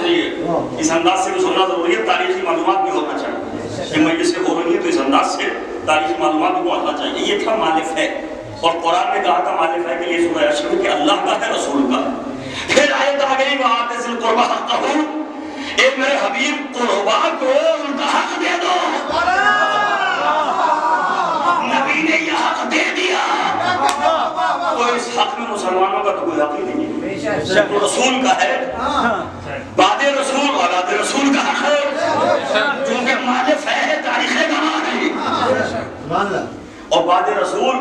है। ये इस अंदाज से भी सुनना ज़रूरी है, तारीखी मालूमात भी होना चाहिए। ये मजलिस हो रही है तो इस अंदाज से तारीखी मालूमात भी होना चाहिए। ये था मालिफ है। और कुरान ने कहा था मालिफ है के लिए सूरह अशर कि अल्लाह का है, रसूल का है। फिर आयत आ गई वहाँ तसिल कुर्बा कहूँ ए मेरे हबीब कुर्बा को उनका हक दे दो। नबी ने यह हक दे दिया। तो इस हक में मुसलमानों का तो कोई हक ही नहीं है। तो रसूल का है। बाद रसूल औलाद रसूल का हक है। क्योंकि मालिफ है तारीख गवाह है। और बाद रसूल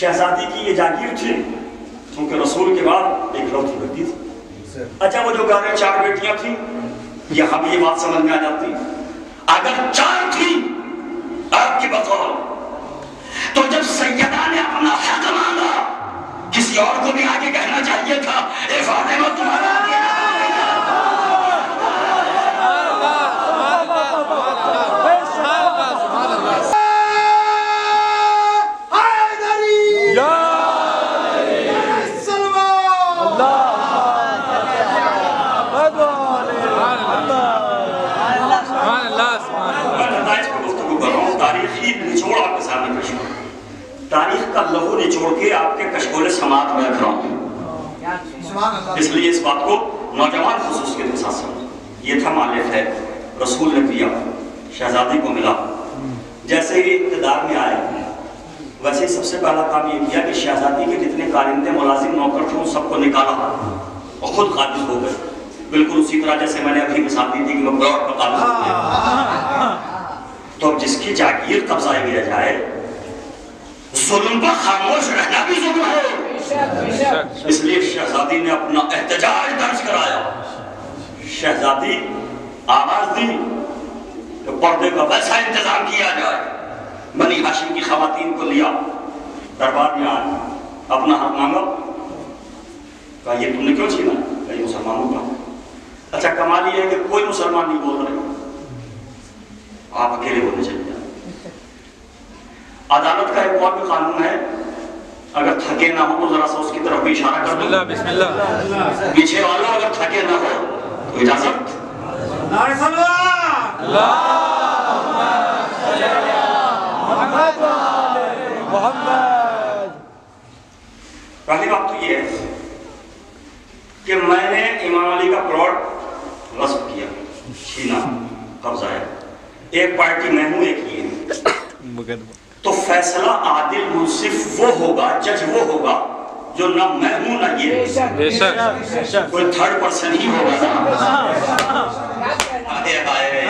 शहजादी की ये जागीर थी। क्योंकि रसूल के बाद एक लौती बेटी थी। अच्छा वो जो कह रहे चार बेटियाँ थी यहाँ भी ये बात समझ में आ जाती। अगर चार थी आपकी बकौल तो जब सैयदा ने अपना हक मांगा किसी और को भी आगे कहना चाहिए था ए फातिमा तुम्हारा आगे या मैं नताइज पर गुफ्तगू कर रहा हूँ तारीखी निचोड़ आपके सामने पेश कर तारीख का लहू निचोड़ के आपके कशकोले समात में रख। रहा हूँ इसलिए इस बात को नौजवान खसूस के साथ समझ ये था मालिक है रसूल ने दिया शहजादी को मिला। जैसे ही इकतदार में आए वैसे ही सबसे पहला काम ये किया कि शहजादी के जितने कारिंदे मुलाजिम नौकर थे उन सबको निकाला और खुद काबिज हो गए। बिल्कुल उसी तरह जैसे मैंने अभी मिसाल दी थी कि वो प्लॉट पर काबिज हो गए तो अब जिसकी जागीर कब्जा किया जाए जुल्म पर खामोश रहना भी जुल्म है। इसलिए शहजादी ने अपना एहतजाज दर्ज कराया। शहजादी, आवाज़ दी तो पर्दे का वैसा इंतज़ाम किया जाए। बनी हाशिम की खातन को लिया। दरबार में आए। अपना हक मांगा। कहा, ये तुमने क्यों छीना? कहीं मुसलमानों का अच्छा कमाल ये है कि कोई मुसलमान नहीं बोल रहे आप अकेले बोलने चाहिए अदालत का एक और भी कानून है। अगर थके ना हो तो जरा सा उसकी तरफ़ भी इशारा कर दो। बिस्मिल्लाह पीछे वालों अगर थके ना हो तो इजाज़त। पहली बात तो ये है कि मैंने इमाम अली का प्लॉट गस्ब किया छीना कब्जाया एक पार्टी मैं हूँ एक ये तो फैसला आदिल मुंसिफ वो होगा जज वो होगा जो ना मैं हूँ ना ये। बेशक। कोई थर्ड पर्सन ही होगा ना। आए आए।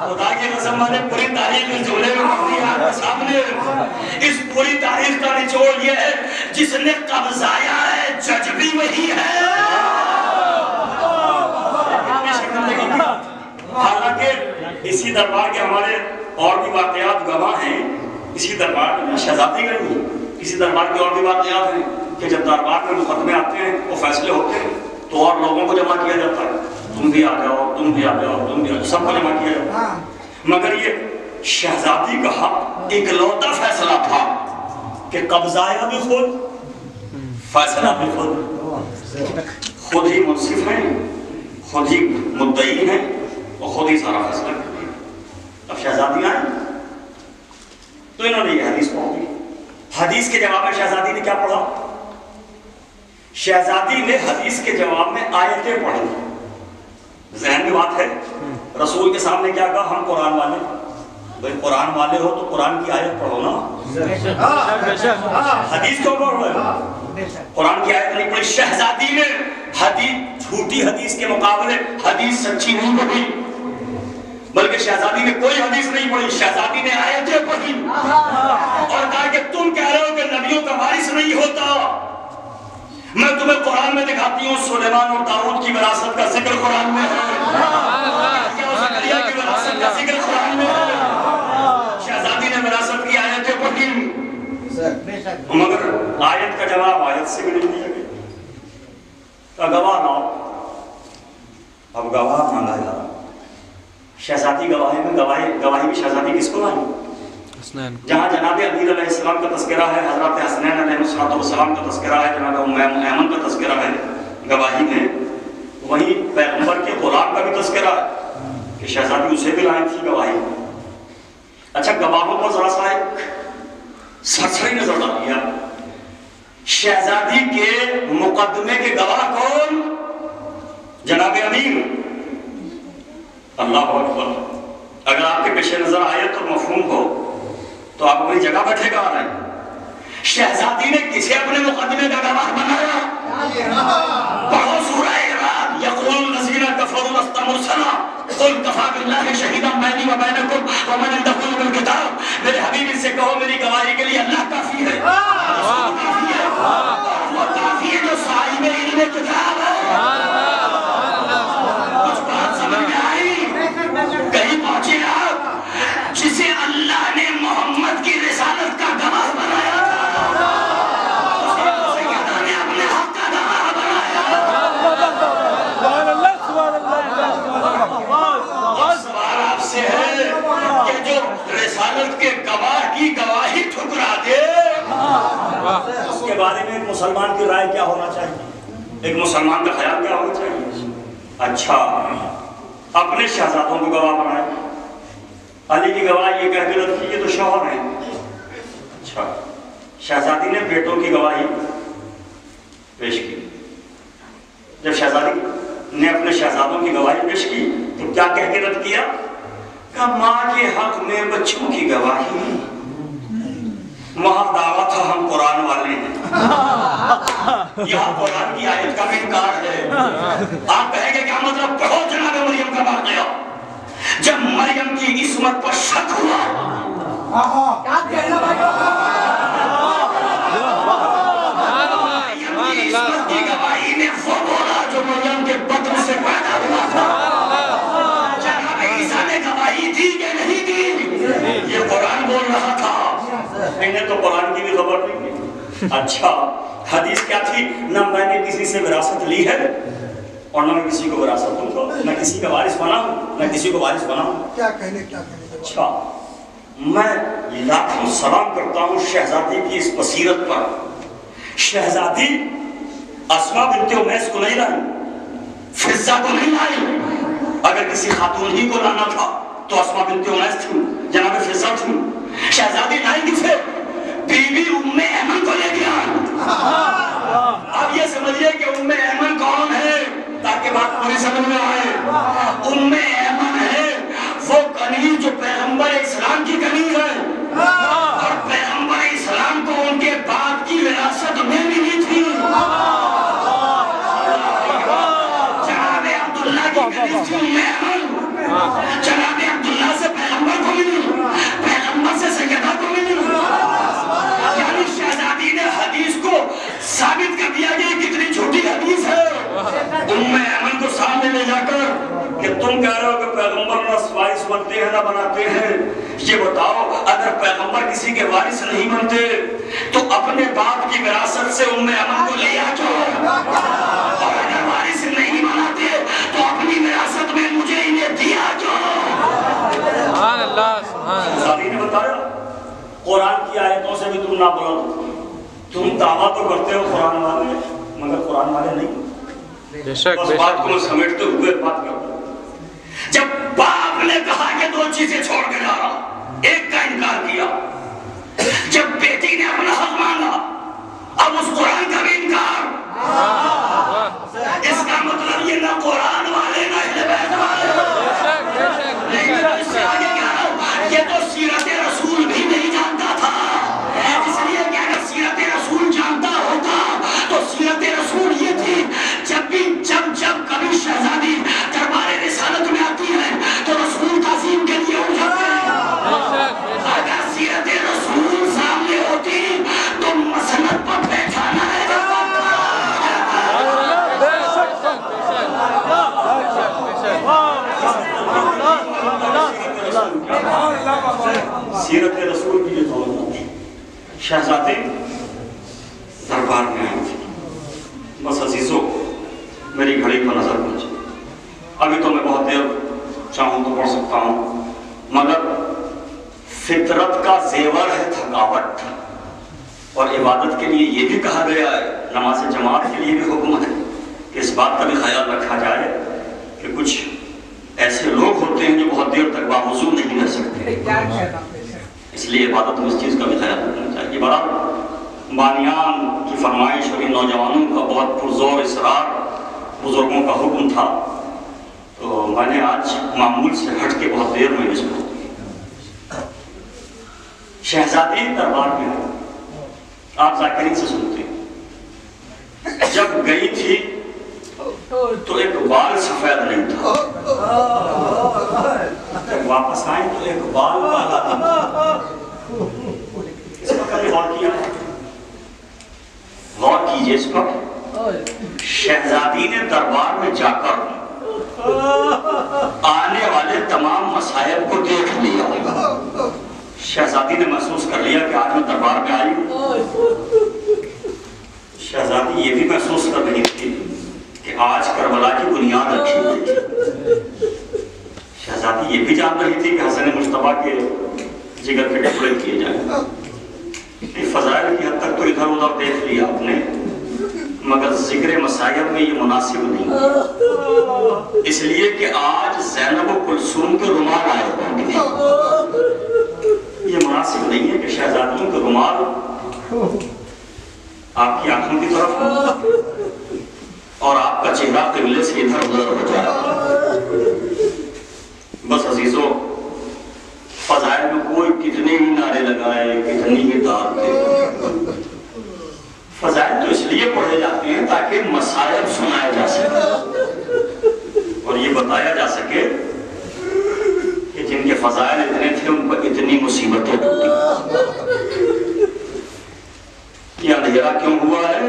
खुदा की कसम मैंने पूरी तारीख इस जुमले में रख दिया सामने। इस पूरी तारीख का निचोड़ ये है जिसने कब्जाया है जज भी वही है। हालाँकि इसी दरबार के हमारे और भी वाकयात गवाह हैं। इसी दरबार में शहजादी गई हुई इसी दरबार के और भी वाकयात हैं कि जब दरबार में मुकदमे आते हैं, वो फैसले होते हैं तो और लोगों को जमा किया जाता है। तुम भी आ जाओ, तुम भी आ जाओ, तुम भी आ जाओ, सबको जमा किया जाता है। मगर ये शहजादी का हक, इकलौता फैसला था कि कब्जाया भी खुद, फैसला भी खुद। खुद ही मुंसिफ हैं, खुद ही मुद्दई हैं। और खुद ही सारा फैसला कर दिया अब शहजादी आई तो इन्होंने ये हदीस पढ़ हदीस के जवाब में शहजादी ने क्या पढ़ा? शहजादी ने हदीस के जवाब में आयतें पढ़ी। जहन में बात है, रसूल के सामने क्या कहा? हम कुरान वाले। भाई, कुरान वाले हो तो कुरान की आयत पढ़ो ना। हदीस क्यों पढ़ रहे कुरान की आयत नहीं पढ़ी। शहजादी ने हदीस, झूठी हदीस के मुकाबले हदीस सच्ची नहीं पढ़ी। बल्कि शहजादी ने कोई हदीस नहीं पढ़ी। शहजादी ने आयतें पढ़ी। और कहा कि तुम कह रहे हो कि नबियों का वारिस नहीं होता। मैं तुम्हें कुरान में दिखाती हूँ, सुलेमान और दाऊद की विरासत का ज़िक्र कुरान में है। शहजादी ने विरासत की आयतें पढ़ी। मगर आयत का जवाब आयत से भी नहीं दिया गया। गवाह लाओ अब गवाह मांगा जा रहा शहजादी गवाही में गवाही गवाही भी शहजादी किसको मानी? जहाँ जनाब अमीर अलैहिस्सलाम का तस्करा है हज़रत हसनैन अलैहिस्सलाम का तस्करा है जनाब ऐमन का तस्करा है गवाही में। वहीं पैगंबर के गुलाम का भी तस्करा है कि शहजादी उसे भी लाई थी गवाही में। अच्छा गवाहों पर जरा सा एक सरसरी नज़र डालिए शहजादी के मुकदमे के गवाह कौन? जनाब अमीर। अल्लाह अकबर। अगर आपके पेशे नज़र आए तो मफहूम हो तो आप अपनी जगह बैठेगा नहीं शहजादी ने किसे अपने मुकदमे का गवाह बनाया? पढ़ो सूरह इराद यक़ूल लज़ीना कफरू मुरसला। कुल कफा बिल्लाहि शहीदा बैनी व बैनकुम व मन इंदहु मिनल किताब। मेरे हबीब से कहो मेरी गवाही के लिए अल्लाह काफ़ी है। काफ़ी है। वो काफ़ी है जो साहिब इल्म किताब है। उसके बारे में एक मुसलमान की राय क्या होना चाहिए? एक मुसलमान का ख्याल क्या होना चाहिए? अच्छा अपने शहजादों को गवाह बनाए। अली की गवाही ये कह के रखी, ये तो शौहर है। अच्छा शहजादी ने बेटों की गवाही पेश की। जब शहजादी ने अपने शहजादों की गवाही पेश की तो क्या कह के रद्द किया? कहा, माँ के हक में बच्चों की गवाही। वहाँ दावा था हम कुरान वाले हैं। (laughs) यहाँ कुरान की आयत का भी इनकार है। आप कहेंगे क्या मतलब पढ़ो जनाब मरियम का वाकया जब मरियम की इसमत पर शक हुआ। सुभान अल्लाह मरियम की सुभान अल्लाह इसमत की गवाही में वो बोला जो मरियम के से पैदा हुआ था। जनाब ईसा ने गवाही दी कि नहीं दी? ये कुरान बोल रहा था। इन्हें तो कुरान की भी खबर नहीं थी अच्छा हदीस क्या थी? ना मैंने किसी से विरासत ली है और ना मैं किसी को विरासत दूँगा। मैं किसी का वारिस बना हूँ मैं किसी को वारिस बना हूँ क्या कहने क्या कहने? अच्छा मैं लाखों सलाम करता हूँ शहजादी की इस बसीरत पर। शहजादी असमा बिनते उमैस को नहीं लाई फिजा को नहीं लाई अगर किसी खातून ही को लाना था तो असमा बिनते उमैस थी जनाब फिजा थी। शहजादी लाई किसे बीबी उम्मे अहमद को ले गया अब ये समझिए कि उम्मे अहमद कौन है, ताकि बात पूरी समझ में आए। उम्मे अहमद है, वो कनीज जो पैगंबर इस्लाम की कनीज है। और पैगंबर इस्लाम को उनके बाप की विरासत में मिली थी। जनाब अब्दुल्ला की कनीज थी उम्मे अहमद। जनाब अब्दुल्ला से पैगंबर को मिली पैगंबर से सैयदा को मिली यानी शहजादी ने हदीस को साबित कर दिया कि ये कितनी छोटी हदीस है। उम्मे अमन को सामने ले जाकर कि तुम कह रहे हो कि पैगंबर ना वारिस बनते हैं ना बनाते हैं। ये बताओ अगर पैगंबर किसी के वारिस नहीं बनते तो अपने बाप की विरासत से उम्मे अमन को ले आ जाओ और अगर वारिस नहीं बनाते तो अपनी विरासत में मुझे इन्हें दिया जाओ सुभान अल्लाह सुभान अल्लाह। ने बताया कुरान की आयतों से भी तुम ना बोलो तुम दावा तो करते हो कुरान वाले मगर कुरान वाले नहीं। बेशक बस बात को समेटते हुए बात करते जब बाप ने कहा कि दो चीज़ें छोड़ के जा रहा एक का इनकार किया जब बेटी ने अपना हक मांगा अब उस कुरान का भी इनकार। इसका मतलब ये ना कुरान वाले ना वाले? ये तो सीरत सीरत रसूल की जो दौलत थी शहजादे दरबार में आई थी बस अजीजों मेरी घड़ी पर नज़र पहुँची अभी तो मैं बहुत देर चाहूँ तो पढ़ सकता हूँ मगर फितरत का जेवर है थकावट और इबादत के लिए ये भी कहा गया है नमाज़ जमात के लिए भी हुक्म है कि इस बात का भी ख्याल रखा जाए कि कुछ ऐसे लोग होते हैं जो बहुत देर तक बावजूद नहीं रह सकते। इसलिए इबादत में इस चीज़ का भी ख्याल रखना चाहिए। बड़ा बानियान की फरमाइश और इन नौजवानों का बहुत पुरजोर इसरार बुज़ुर्गों का हुक्म था। तो मैंने आज मामूल से हट के बहुत देर में इसको शहजादी दरबार में आप जाकरीन से सुनते जब गई थी तो एक बाल सफ़ेद नहीं था जब वापस आए तो एक बाल काला गौर है? कीजिए इस पर शहजादी ने दरबार में जाकर आने वाले तमाम मसायब को देख लिया शहजादी ने महसूस कर लिया कि आज मैं दरबार में आई शहजादी ये भी महसूस कर रही थी आज करबला की बुनियाद रखी हुई थी। शहजादी ये भी जान रही थी कि हसन मुश्तबा के जिगर के टुकड़े किए जाए। फजाइल की हद तक तो इधर उधर देख लिया आपने, मगर ज़िक्र मसायब में ये मुनासिब नहीं। इसलिए कि आज जैनब कुलसूम के रुमाल आए होंगे ये मुनासिब नहीं है कि शहजादियों के रुमाल आपकी आँखों की तरफ़ और आपका चेहरा किबले से इधर उधर हो जाए। बस अजीजों, फजाइल में कोई कितने ही नारे लगाए, कितनी ही दाद दे। फजाइल तो इसलिए पढ़े जाते हैं ताकि मसायब सुनाया जा सके और ये बताया जा सके कि जिनके फजाइल इतने थे, उन पर इतनी मुसीबतें टूटी ये अंधेरा क्यों हुआ है?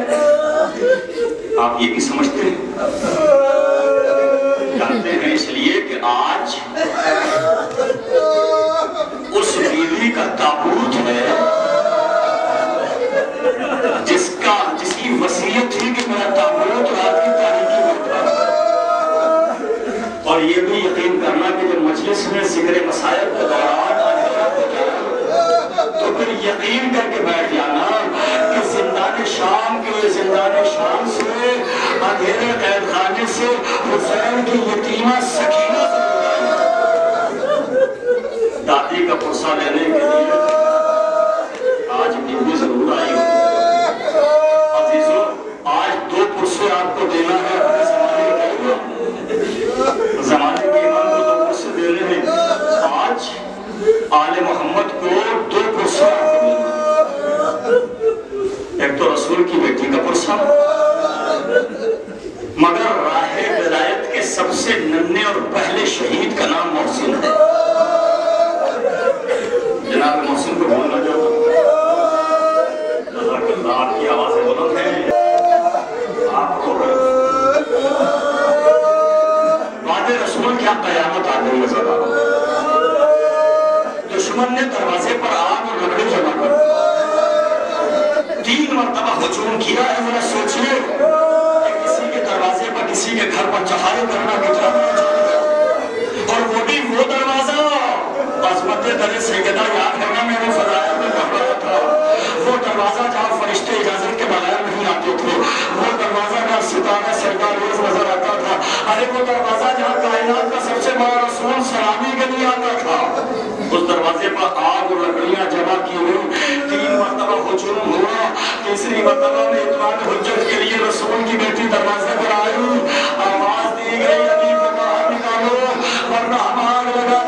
आप ये भी समझते हैं। जानते हैं इसलिए कि आज उस बीवी का ताबूत है, जिसका, जिसकी वसीयत थी कि मेरा ताबूत रात की तारीखी होता और ये भी यकीन करना कि जब मजलिस में ज़िक्र मसायब के दौरान तो फिर यकीन करके बैठ जाना कि के जिंदान शाम से, अंधेरे कैद खाने से, हुसैन की यतीमा सकीना दादी का पुरसा लेने के लिए आज बीवी ज़रूर आई अजीजों, आज दो पुरसे आपको देना है के दो हैं। आज आले मोहम्मद को दो पुरसा तो रसूल की बेटी का पुरसा मगर राह विलायत के सबसे नन्हे और पहले शहीद का नाम मोहसिन है। जनाब, मोहसिन को चाहता हूँ। आपकी आवाज़ें बुलंद हैं आप आ गई है। दुश्मन ने दरवाजे पर आग और लकड़ी जमा कर तीन मरतबा हजूम किया है जरा सोचिए किसी के दरवाजे पर, किसी के घर पर चढ़ाई करना गुजरा और वो भी वो दरवाज़ा। अजमत दरे से याद करना मेरे मैंने फजाया में घबराया था वो दरवाज़ा जहाँ फरिश्ते इजाज़त के बगैर नहीं आते थे, वो दरवाज़ा जहाँ सितारा सरकार रोज नज़र आता था, अरे वो दरवाज़ा जहाँ कायनात का सबसे बड़ा रसूल सलामी के लिए आता था। उस दरवाजे पर आग और लकड़ियाँ जमा की हुई, तीन मरतबा हुजूम हुआ, तीसरी मरतबा में इतमान हुज्जत के लिए रसूल की बेटी दरवाजे पर आई आवाज़ दी गई, अभी को बाहर निकालो, वरना हम आग लगा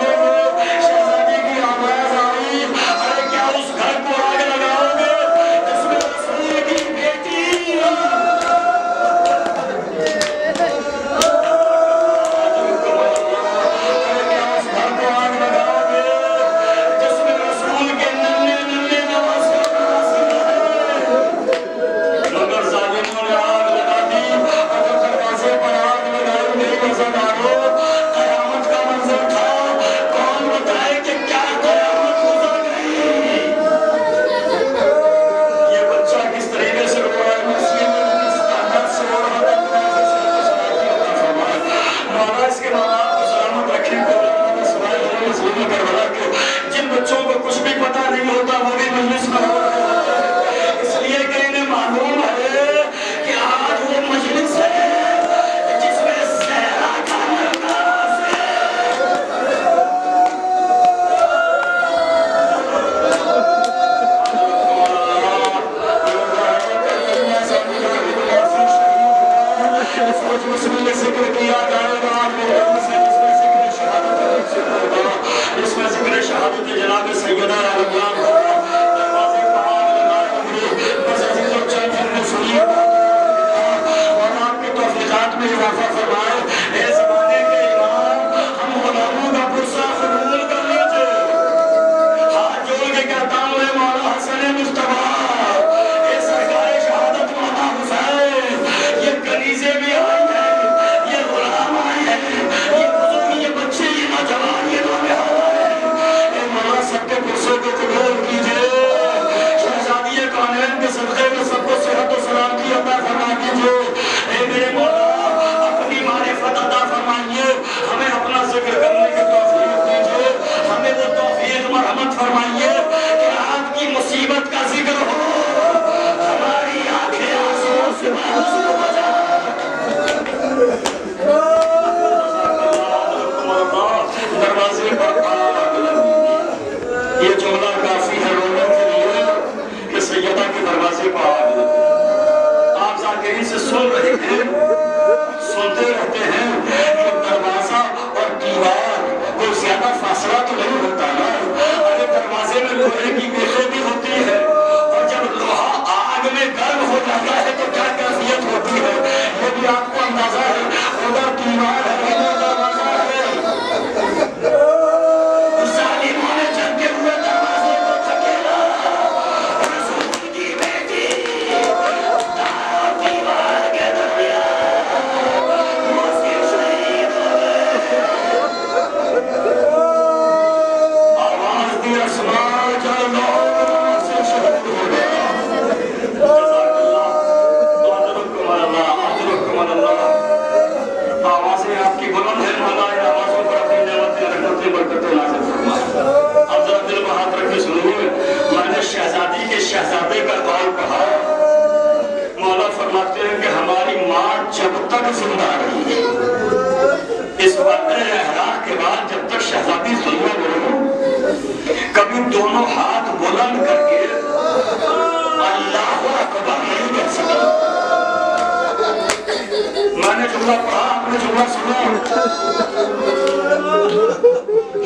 मैंने आपने जुमला सुना।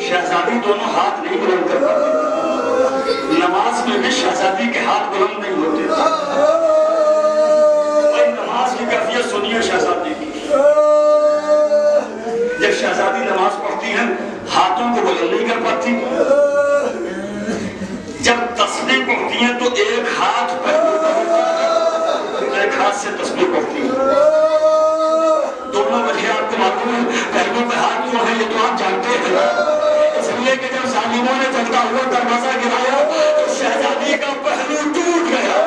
शहजादी दोनों हाथ नहीं बुलंद कर पाते। नमाज़ में भी शहजादी के हाथ बुलंद नहीं होते। नमाज़ की कैफियत सुनिए शहजादी की। जब शहजादी नमाज़ पढ़ती है, हाथों को बुलंद नहीं कर पाती। जब तस्वीर पढ़ती है तो एक हाथ पर हाथ से तस्वीर पढ़ती है। दोनों वजह आपको मालूम है पहलू में हाथ क्यों है, ये तो आप जानते हैं। इसलिए कि जब सालिमों ने चलता हुआ दरवाज़ा गिराया तो शहजादी का पहलू टूट गया।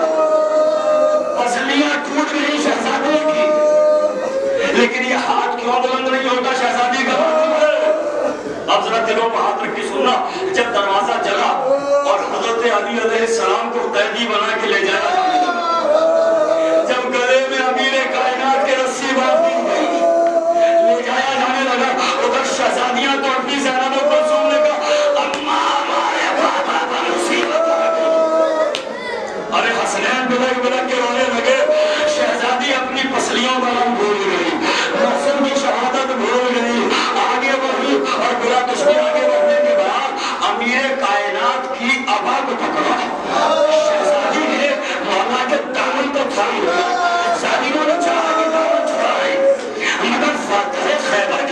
पसलियाँ टूट गई शहजादी की। लेकिन ये हाथ क्यों बुलंद नहीं होता शहजादी का? अब जरा दिलों पर हाथ रखी के सुनना। जब दरवाज़ा जला और हज़रत अली सलाम को कैदी बना के ले जाया कायनात के रस्सी बांधी ले जाया जाने लगा उधर शहजादियाँ तो अपनी जैनबों को सुनने का अम्मा हमारे बाबा पर मुसीबत आ गई अरे हसनैन बिलक बिलक के रोने लगे शहजादी अपनी पसलियों का रंग भूल गई मौसम की शहादत भूल गई आगे बढ़ी और बुरा कुछ आगे बढ़ने के बाद अमीर कायनात की अबा को पकड़ा शहजादी ने मौला के दामन को थाम लिया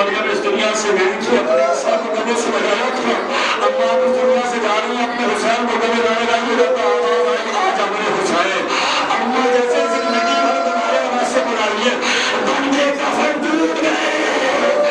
मरियम इस दुनिया से गई थी, अपने ईसा को गले से लगाया था। अब आप इस दुनिया से जा रही अपने हुसैन को गले लगाने लगी रहता। आज हुसैन। अम्मा जैसे ज़िंदगी भर तुम्हारे बुलाइए कफन टूट गए